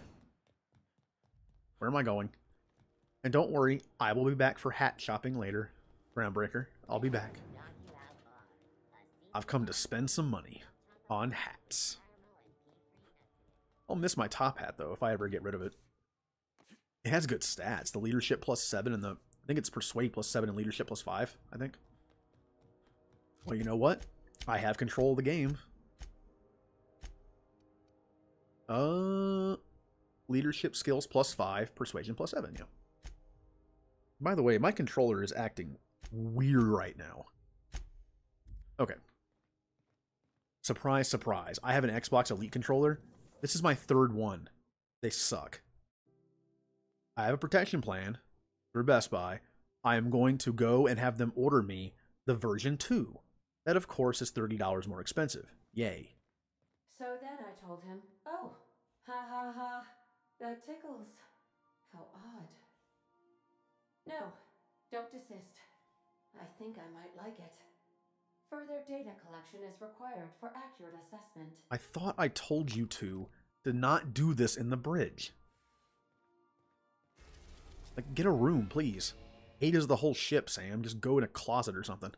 Where am I going? And don't worry, I will be back for hat shopping later. Groundbreaker, I'll be back. I've come to spend some money on hats. I'll miss my top hat, though, if I ever get rid of it. It has good stats. The leadership plus 7 and the... I think it's persuade plus 7 and leadership plus 5, I think. Well, you know what? I have control of the game. Uh, leadership skills plus 5, persuasion plus 7, yeah. By the way, my controller is acting weird right now. Okay. Surprise, surprise. I have an Xbox Elite controller. This is my third one. They suck. I have a protection plan through Best Buy. I am going to go and have them order me the version 2. That, of course, is $30 more expensive. Yay. So then I told him, Oh, ha ha ha, that tickles. How odd. No, don't desist. I think I might like it. Further data collection is required for accurate assessment. I thought I told you to to not do this in the bridge. Like, get a room, please. Ada is the whole ship, Sam. Just go in a closet or something.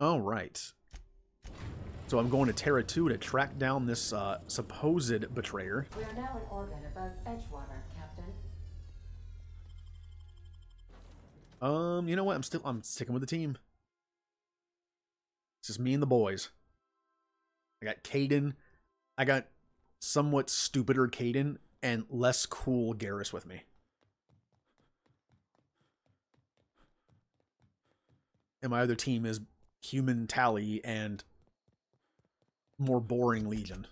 All right. So I'm going to Terra 2 to track down this uh, supposed betrayer. We are now in orbit above Edgewater, Captain. Um, you know what? I'm still I'm sticking with the team. It's just me and the boys. I got Kaidan. I got somewhat stupider Kaidan and less cool Garrus with me. And my other team is human Tali and more boring Legion.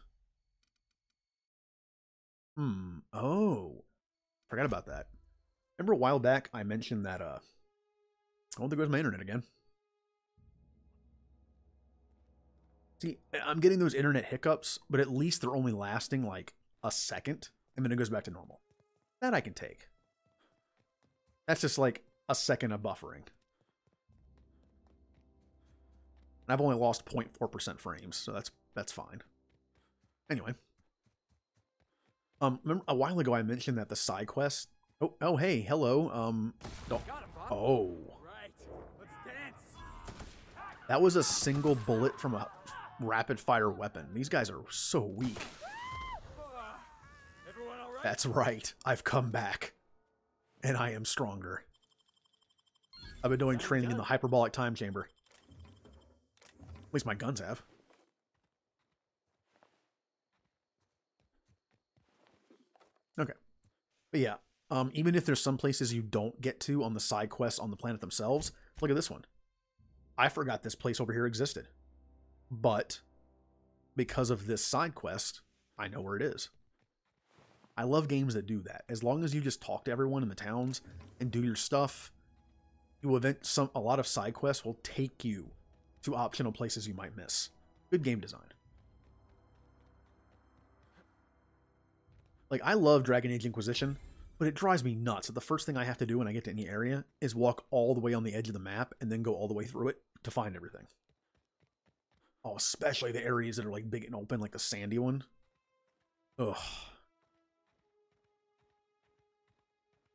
Hmm. Oh. Forgot about that. Remember a while back I mentioned that uh I don't think it was my internet again. See, I'm getting those internet hiccups, but at least they're only lasting like a second, and then it goes back to normal. That I can take. That's just like a second of buffering. And I've only lost 0.4% frames, so that's that's fine. Anyway. Um, remember a while ago I mentioned that the side quest. Oh, oh, hey, hello. Um, oh, oh. That was a single bullet from a rapid fire weapon. These guys are so weak. That's right. I've come back. And I am stronger. I've been doing training in the hyperbolic time chamber. At least my guns have. Okay. But yeah, um, even if there's some places you don't get to on the side quests on the planet themselves, look at this one. I forgot this place over here existed. But because of this side quest, I know where it is. I love games that do that. As long as you just talk to everyone in the towns and do your stuff, you will event some a lot of side quests will take you to optional places you might miss. Good game design. Like I love Dragon Age Inquisition, but it drives me nuts that the first thing I have to do when I get to any area is walk all the way on the edge of the map and then go all the way through it to find everything. Oh, especially the areas that are like big and open, like the sandy one. Ugh.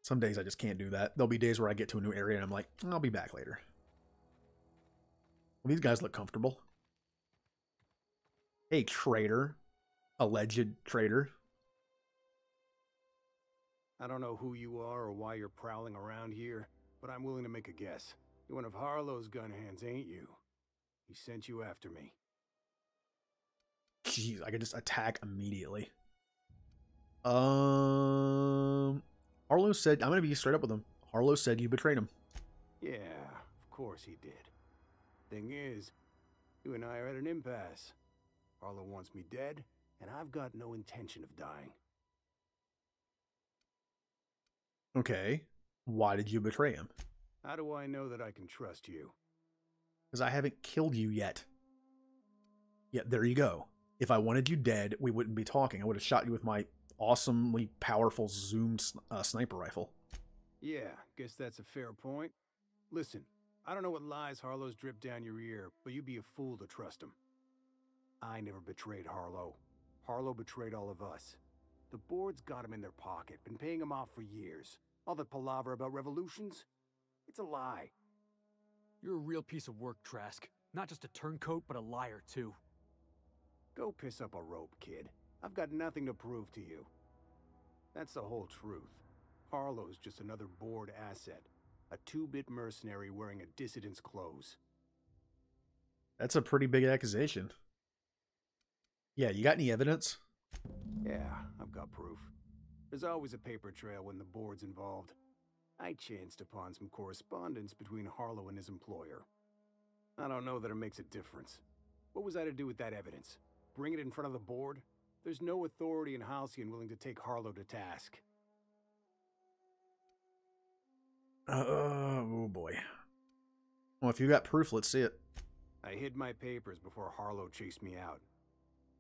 Some days I just can't do that. There'll be days where I get to a new area and I'm like, I'll be back later. Well, these guys look comfortable. Hey, traitor. Alleged traitor. I don't know who you are or why you're prowling around here, but I'm willing to make a guess. You're one of Harlow's gun hands, ain't you? He sent you after me. Jeez, I could just attack immediately. Um, Harlow said, I'm going to be straight up with him. Harlow said you betrayed him. Yeah, of course he did. Thing is, you and I are at an impasse. Harlow wants me dead, and I've got no intention of dying. Okay. Why did you betray him? How do I know that I can trust you? Because I haven't killed you yet. Yeah, there you go. If I wanted you dead, we wouldn't be talking. I would have shot you with my awesomely powerful zoomed uh, sniper rifle. Yeah, guess that's a fair point. Listen, I don't know what lies Harlow's dripped down your ear, but you'd be a fool to trust him. I never betrayed Harlow. Harlow betrayed all of us. The board's got him in their pocket, been paying him off for years. All that palaver about revolutions? It's a lie. You're a real piece of work, Trask. Not just a turncoat, but a liar, too. Go piss up a rope, kid. I've got nothing to prove to you. That's the whole truth. Harlow's just another board asset. A two-bit mercenary wearing a dissident's clothes. That's a pretty big accusation. Yeah, you got any evidence? Yeah, I've got proof. There's always a paper trail when the board's involved. I chanced upon some correspondence between Harlow and his employer. I don't know that it makes a difference. What was I to do with that evidence? Bring it in front of the board? There's no authority in Halcyon willing to take Harlow to task. Uh, oh boy. Well, if you got proof, let's see it. I hid my papers before Harlow chased me out.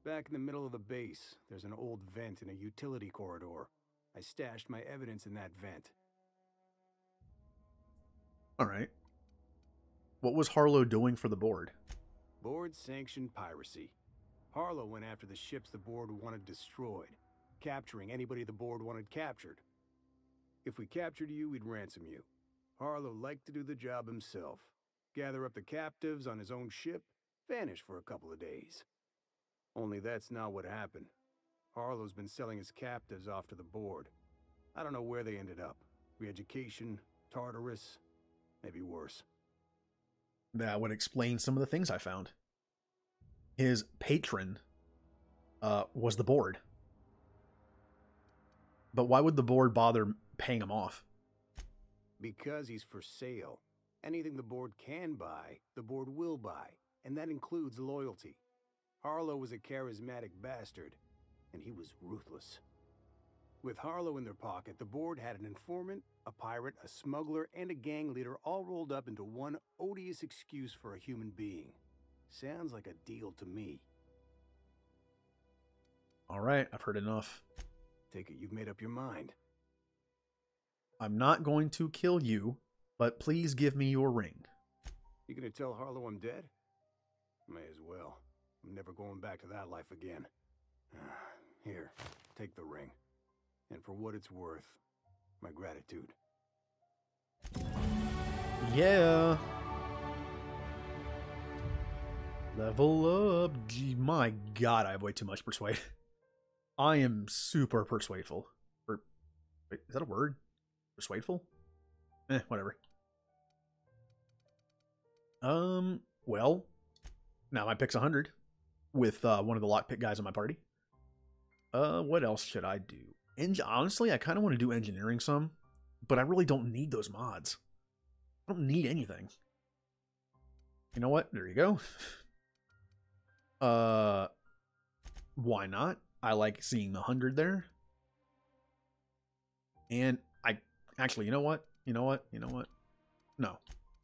Back in the middle of the base, there's an old vent in a utility corridor. I stashed my evidence in that vent. All right. What was Harlow doing for the board? Board sanctioned piracy. Harlow went after the ships the board wanted destroyed, capturing anybody the board wanted captured. If we captured you, we'd ransom you. Harlow liked to do the job himself. Gather up the captives on his own ship, vanish for a couple of days. Only that's not what happened. Harlow's been selling his captives off to the board. I don't know where they ended up. Re-education, Tartarus, maybe worse. That would explain some of the things I found. His patron uh, was the board. But why would the board bother paying him off? Because he's for sale. Anything the board can buy, the board will buy, and that includes loyalty. Harlow was a charismatic bastard, and he was ruthless. With Harlow in their pocket, the board had an informant, a pirate, a smuggler, and a gang leader all rolled up into one odious excuse for a human being. Sounds like a deal to me. All right, I've heard enough. Take it you've made up your mind. I'm not going to kill you, but please give me your ring. You gonna tell Harlow I'm dead? May as well. I'm never going back to that life again. Here, take the ring. And for what it's worth, my gratitude. Yeah. Level up. Gee, my god, I have way too much persuade. I am super persuadeful. Or, wait, is that a word? Persuadeful? Eh, whatever. Um, well, now my pick's 100 with uh, one of the lockpick guys in my party. Uh, what else should I do? Eng- honestly, I kind of want to do engineering some, but I really don't need those mods. I don't need anything. You know what? There you go. Uh, why not? I like seeing the 100 there. And actually, you know what? You know what? You know what? No.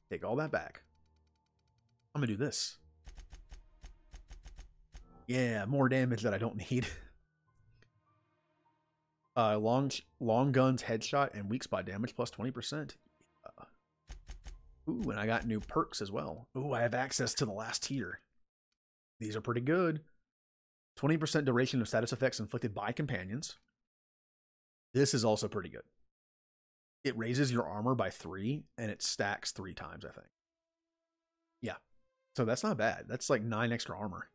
Take all that back. I'm going to do this. Yeah, more damage that I don't need. Uh, long long guns, headshot, and weak spot damage plus 20%. Uh, ooh, and I got new perks as well. Ooh, I have access to the last tier. These are pretty good. 20% duration of status effects inflicted by companions. This is also pretty good. It raises your armor by three and it stacks three times, I think. Yeah. So that's not bad. That's like nine extra armor.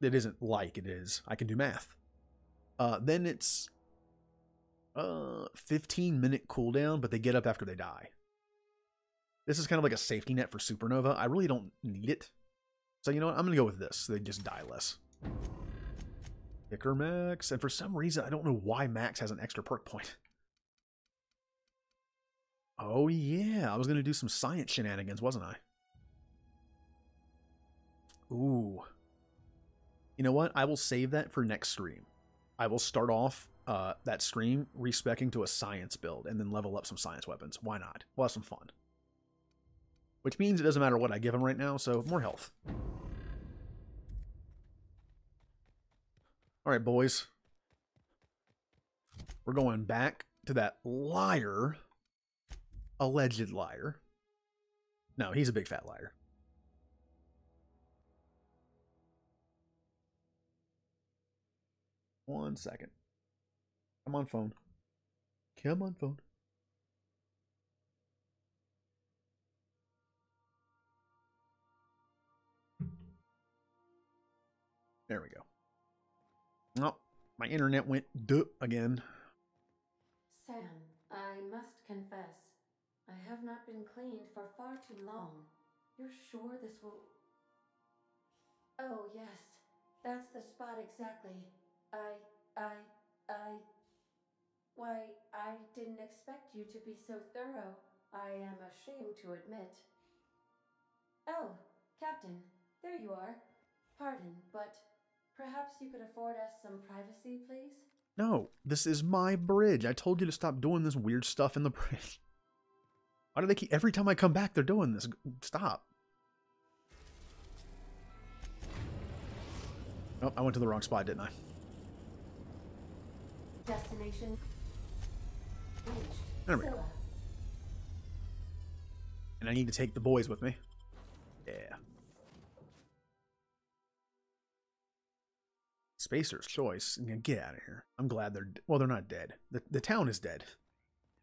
It isn't like it is. I can do math. Uh, then it's uh 15 minute cooldown, but they get up after they die. This is kind of like a safety net for Supernova. I really don't need it. So you know what? I'm gonna go with this. They just die less. Picker Max, and for some reason I don't know why Max has an extra perk point. Oh yeah, I was gonna do some science shenanigans, wasn't I? Ooh. You know what? I will save that for next stream. I will start off uh, that stream respecing to a science build and then level up some science weapons. Why not? We'll have some fun. Which means it doesn't matter what I give him right now, so more health. Alright, boys. We're going back to that liar. Alleged liar. No, he's a big fat liar. One second. Come on, phone. Come on, phone. There we go. Oh, my internet went duh again. Sam, I must confess, have not been cleaned for far too long. You're sure this will. Oh, yes. That's the spot exactly. I. I. I. Why, I didn't expect you to be so thorough. I am ashamed to admit. Oh, Captain, there you are. Pardon, but perhaps you could afford us some privacy, please? No, this is my bridge. I told you to stop doing this weird stuff in the bridge. Why do they keep... Every time I come back, they're doing this. Stop. Oh, I went to the wrong spot, didn't I? Destination. There we go. And I need to take the boys with me. Yeah. Spacer's choice. Get out of here. I'm glad they're... Well, they're not dead. The, the town is dead.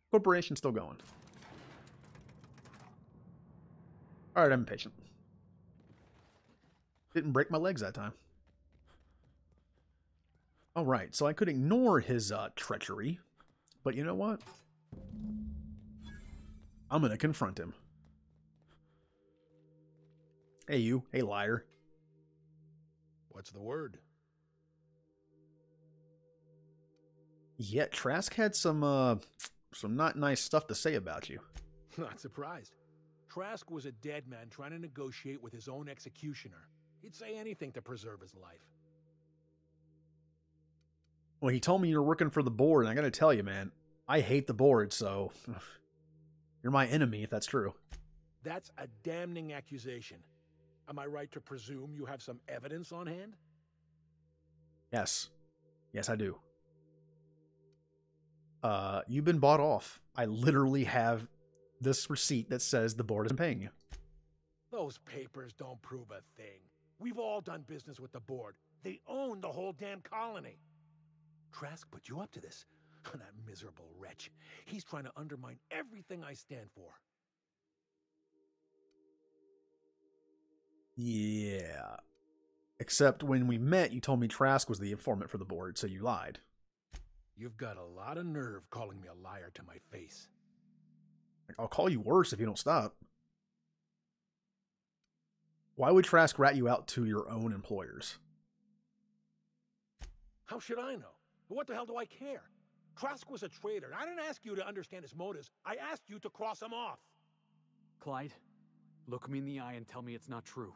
Corporation's still going. Alright, I'm impatient. Didn't break my legs that time. Alright, so I could ignore his uh, treachery. But you know what? I'm gonna confront him. Hey, you. Hey, liar. What's the word? Yeah, Trask had some, uh, some not nice stuff to say about you. Not surprised. Trask was a dead man trying to negotiate with his own executioner. He'd say anything to preserve his life. Well, he told me you were working for the board, and I gotta tell you, man, I hate the board, so you're my enemy if that's true. That's a damning accusation. Am I right to presume you have some evidence on hand? Yes. Yes, I do. Uh, you've been bought off. I literally have this receipt that says the board isn't paying you. Those papers don't prove a thing. We've all done business with the board. They own the whole damn colony. Trask put you up to this. that miserable wretch. He's trying to undermine everything I stand for. Yeah. Except when we met, you told me Trask was the informant for the board, so you lied. You've got a lot of nerve calling me a liar to my face. I'll call you worse if you don't stop. Why would Trask rat you out to your own employers? How should I know? What the hell do I care? Trask was a traitor. I didn't ask you to understand his motives. I asked you to cross him off. Clyde, look me in the eye and tell me it's not true.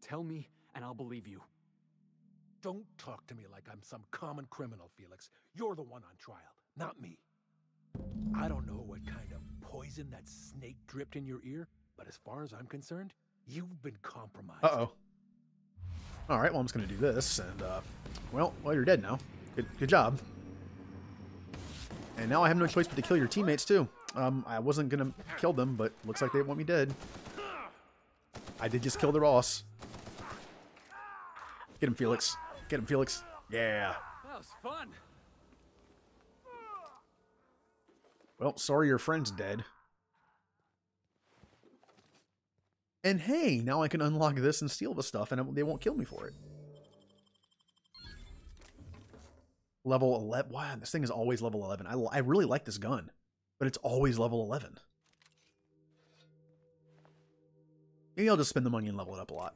Tell me, and I'll believe you. Don't talk to me like I'm some common criminal, Felix. You're the one on trial, not me. I don't know what kind of poison that snake dripped in your ear, but as far as I'm concerned, you've been compromised. Uh oh. All right, well, I'm just going to do this, and, uh, well, well, you're dead now. Good, good job. And now I have no choice but to kill your teammates, too. Um, I wasn't going to kill them, but looks like they want me dead. I did just kill the boss. Get him, Felix. Get him, Felix. Yeah. That was fun. Well, sorry your friend's dead. And hey, now I can unlock this and steal the stuff, and they won't kill me for it. Level 11. Wow, this thing is always level 11. I, I really like this gun, but it's always level 11. Maybe I'll just spend the money and level it up a lot.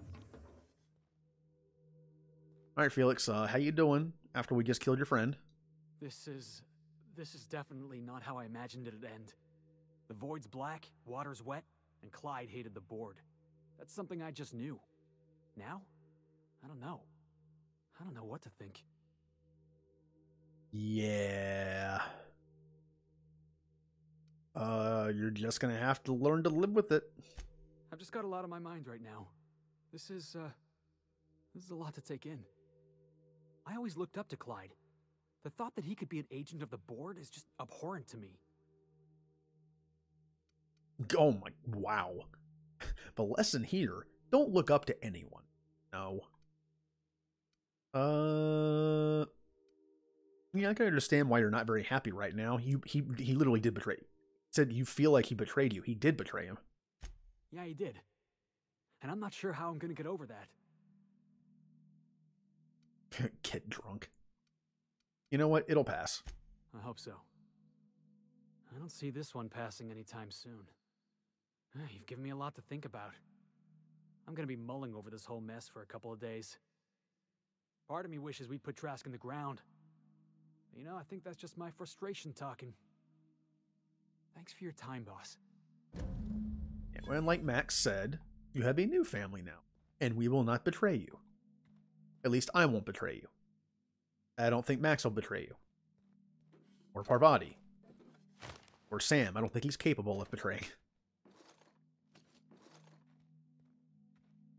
All right, Felix, uh, how you doing after we just killed your friend? This is. This is definitely not how I imagined it'd end. The void's black, water's wet, and Clyde hated the board. That's something I just knew. Now? I don't know. I don't know what to think. Yeah. Uh, you're just gonna have to learn to live with it. I've just got a lot on my mind right now. This is, uh. This is a lot to take in. I always looked up to Clyde. The thought that he could be an agent of the board is just abhorrent to me. Oh my, wow. The lesson here, don't look up to anyone. No. Uh, yeah, I can understand why you're not very happy right now. He he he literally did betray. You. Said you feel like he betrayed you. He did betray him. Yeah, he did. And I'm not sure how I'm gonna get over that. Get drunk. You know what? It'll pass. I hope so. I don't see this one passing anytime soon. Ah, You've given me a lot to think about. I'm gonna be mulling over this whole mess for a couple of days. Part of me wishes we'd put Trask in the ground. But you know, I think that's just my frustration talking. Thanks for your time, boss. And like Max said, you have a new family now, and we will not betray you. At least I won't betray you. I don't think Max will betray you. Or Parvati. Or Sam. I don't think he's capable of betraying.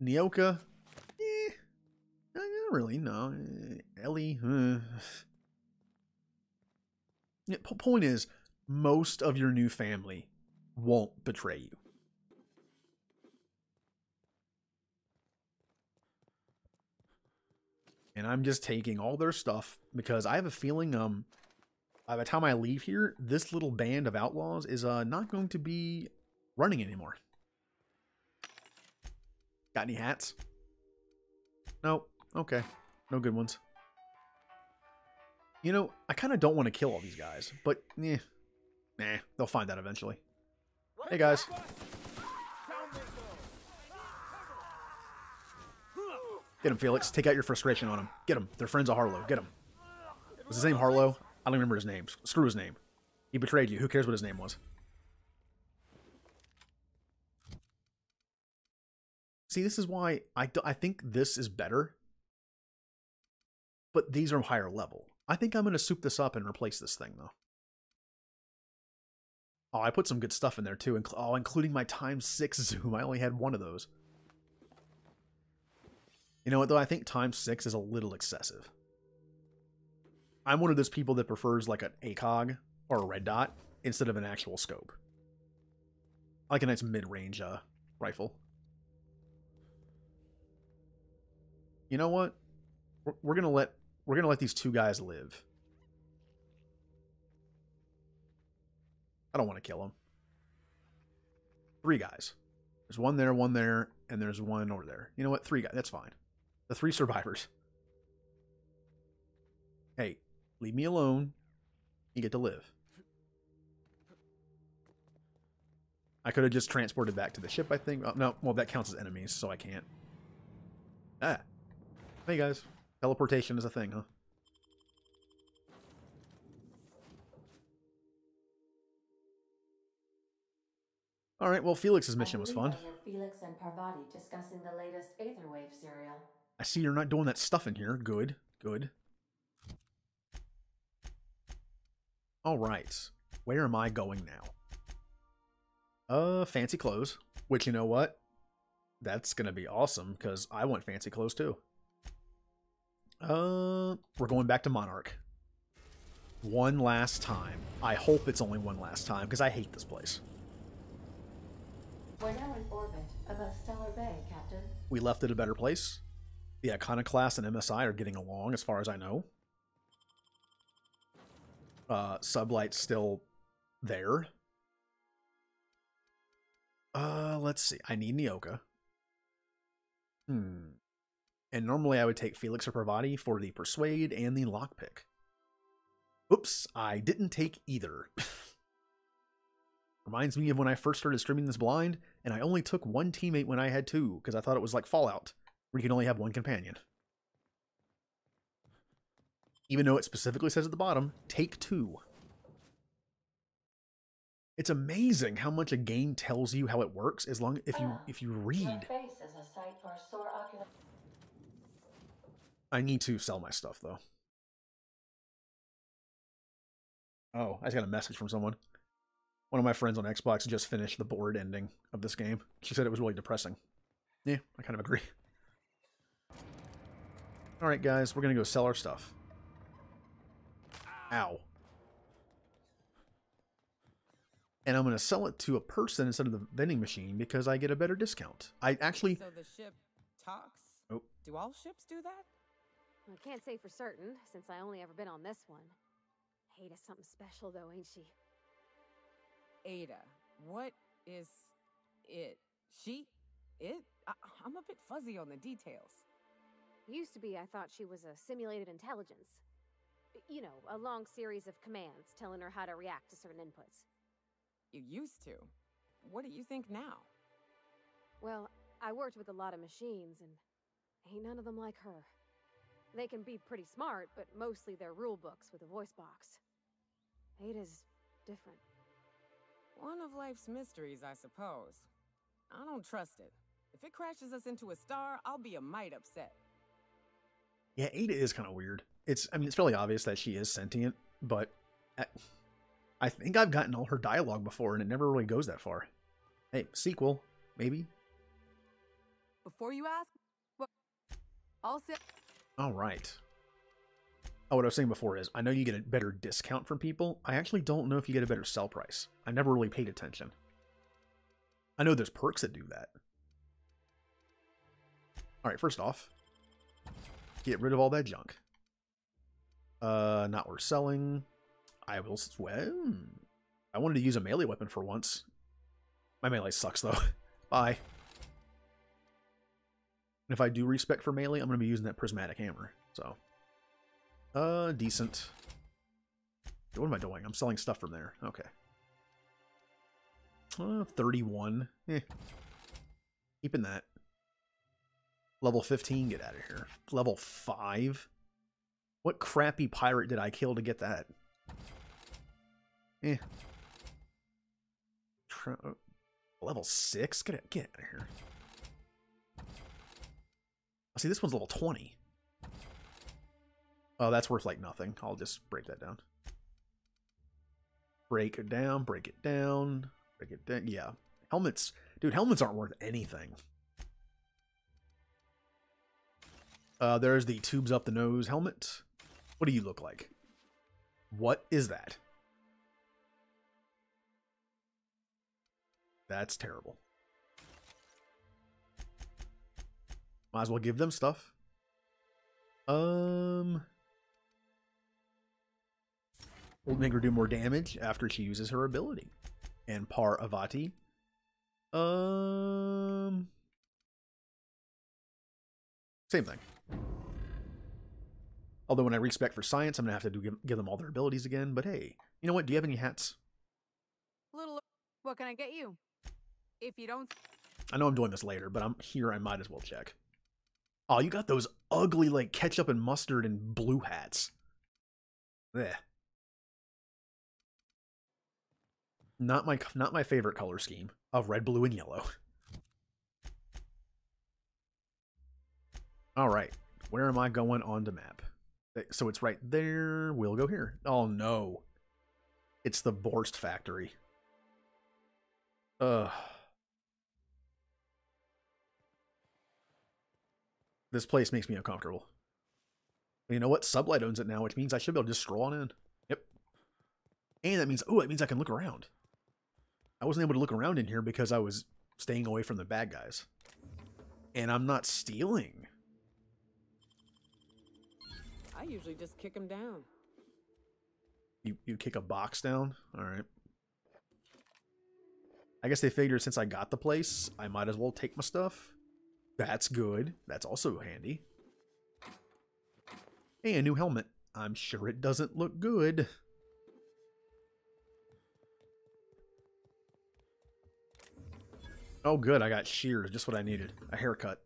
Nyoka? Eh. Not really, no. Ellie? Uh. Yeah, point is, most of your new family won't betray you. And I'm just taking all their stuff because I have a feeling um by the time I leave here, this little band of outlaws is uh not going to be running anymore. Got any hats? Nope. Okay. No good ones. You know, I kind of don't want to kill all these guys, but eh, nah, they'll find out eventually. Hey guys. Get him, Felix. Take out your frustration on him. Get him. They're friends of Harlow. Get him. Was his name Harlow? I don't remember his name. Screw his name. He betrayed you. Who cares what his name was? See, this is why I, I think this is better. But these are higher level. I think I'm going to soup this up and replace this thing, though. Oh, I put some good stuff in there, too. Inc oh, including my times 6 zoom. I only had one of those. You know what, though? I think times 6 is a little excessive. I'm one of those people that prefers, like, an ACOG or a red dot instead of an actual scope. I like a nice mid-range uh, rifle. You know what? We're, we're gonna let we're gonna let these two guys live. I don't want to kill them. Three guys. There's one there, one there, and there's one over there. You know what? Three guys. That's fine. The three survivors. Hey, leave me alone. You get to live. I could have just transported back to the ship, I think. Oh, no, well, that counts as enemies, so I can't. Ah. Hey, guys. Teleportation is a thing, huh? All right, well, Felix's mission was fun. Felix and Parvati discussing the latest Aetherwave serial. I see you're not doing that stuff in here. Good, good. All right, where am I going now? Uh, fancy clothes. Which, you know what? That's gonna be awesome, because I want fancy clothes too. Uh, we're going back to Monarch. One last time. I hope it's only one last time, because I hate this place. We're now in orbit above Stellar Bay, Captain. We left it a better place. The Iconoclast and MSI are getting along, as far as I know. Uh, Sublight's still there. Uh, let's see. I need Nyoka. Hmm. And normally I would take Felix or Parvati for the Persuade and the Lockpick. Oops, I didn't take either. Reminds me of when I first started streaming this blind, and I only took one teammate when I had two, because I thought it was like Fallout, where you can only have one companion. Even though it specifically says at the bottom, take two. It's amazing how much a game tells you how it works as long if you if you read. I need to sell my stuff though. Oh, I just got a message from someone. One of my friends on Xbox just finished the board ending of this game. She said it was really depressing. Yeah, I kind of agree. Alright guys, we're gonna go sell our stuff. Ow. And I'm gonna sell it to a person instead of the vending machine because I get a better discount. I actually... So the ship talks? Oh. Do all ships do that? I can't say for certain, since I only ever been on this one. Ada's something special, though, ain't she? Ada, what is it? She? It? I, I'm a bit fuzzy on the details. Used to be, I thought she was a simulated intelligence. You know, a long series of commands telling her how to react to certain inputs. You used to? What do you think now? Well, I worked with a lot of machines, and ain't none of them like her. They can be pretty smart, but mostly they're rule books with a voice box. Ada's different. One of life's mysteries, I suppose. I don't trust it. If it crashes us into a star, I'll be a mite upset. Yeah, Ada is kind of weird. It's, I mean, it's fairly obvious that she is sentient, but I, I think I've gotten all her dialogue before, and it never really goes that far. Hey, sequel, maybe. Before you ask? I'll say. All right. Oh, what I was saying before is, I know you get a better discount from people. I actually don't know if you get a better sell price. I never really paid attention. I know there's perks that do that. All right, first off, get rid of all that junk. Uh, not worth selling. I will. Well, I wanted to use a melee weapon for once. My melee sucks though. Bye. And if I do respec for melee, I'm going to be using that prismatic hammer. So, uh, decent. What am I doing? I'm selling stuff from there. Okay. Uh, 31. Eh. Keeping that. Level 15, get out of here. Level 5? What crappy pirate did I kill to get that? Eh. Uh, level 6? Get, it, get out of here. See, this one's level 20. Oh, that's worth like nothing. I'll just break that down. Break it down, break it down, break it down. Yeah. Helmets. Dude, helmets aren't worth anything. Uh, there's the tubes up the nose helmet. What do you look like? What is that? That's terrible. Might as well give them stuff. Um... Will make her do more damage after she uses her ability. And Parvati. Um... Same thing. Although when I respec for science, I'm to have to do, give, give them all their abilities again. But hey, you know what? Do you have any hats? Little, what can I get you? If you don't. I know I'm doing this later, but I'm here. I might as well check. Oh, you got those ugly, like, ketchup and mustard and blue hats. There. Not my not my favorite color scheme of red, blue, and yellow. All right, where am I going on the map? So it's right there. We'll go here. Oh no, it's the Borst factory. Ugh. This place makes me uncomfortable. You know what? Sublight owns it now, which means I should be able to just stroll on in. Yep. And that means, oh, that means I can look around. I wasn't able to look around in here because I was staying away from the bad guys. And I'm not stealing. I usually just kick them down. You you kick a box down? Alright. I guess they figured since I got the place, I might as well take my stuff. That's good. That's also handy. Hey, a new helmet. I'm sure it doesn't look good. Oh, good. I got sheared. Just what I needed. A haircut.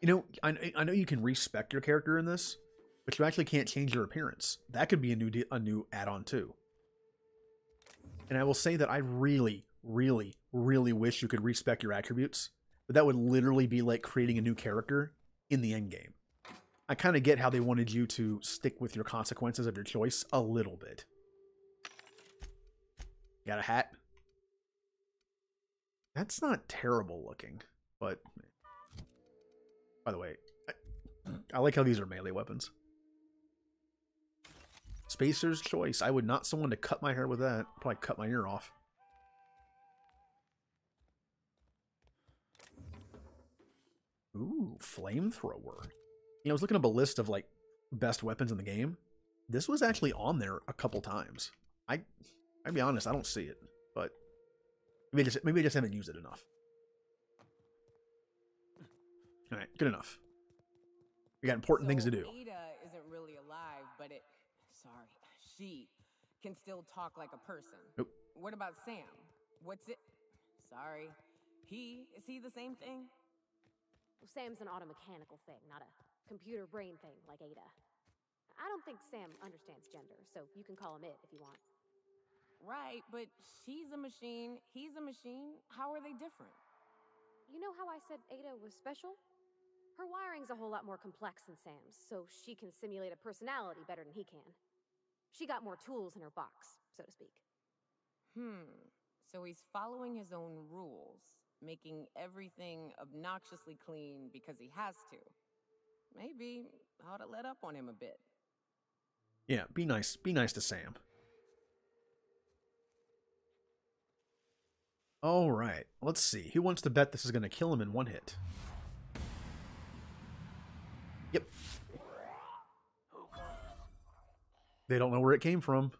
You know, I, I know you can respec your character in this, but you actually can't change your appearance. That could be a new a new add-on too. And I will say that I really, really, really wish you could respec your attributes but that would literally be like creating a new character in the end game. I kind of get how they wanted you to stick with your consequences of your choice a little bit. Got a hat? That's not terrible looking, but by the way, I, I like how these are melee weapons. Spacer's choice. I would not someone to cut my hair with that. Probably cut my ear off. Ooh, flamethrower. You know, I was looking up a list of like best weapons in the game. This was actually on there a couple times. I, I'll be honest, I don't see it, but maybe I just maybe I just haven't used it enough. All right, good enough. We got important so things to do. Ada isn't really alive, but it. Sorry, she can still talk like a person. Nope. What about Sam? What's it? Sorry, he is he the same thing? Well, Sam's an automechanical thing, not a computer brain thing like Ada. I don't think Sam understands gender, so you can call him it if you want. Right, but she's a machine, he's a machine. How are they different? You know how I said Ada was special? Her wiring's a whole lot more complex than Sam's, so she can simulate a personality better than he can. She got more tools in her box, so to speak. Hmm. So he's following his own rules, making everything obnoxiously clean because he has to. Maybe I ought to let up on him a bit. Yeah, be nice. Be nice to Sam. All right, let's see. Who wants to bet this is going to kill him in one hit? Yep. They don't know where it came from.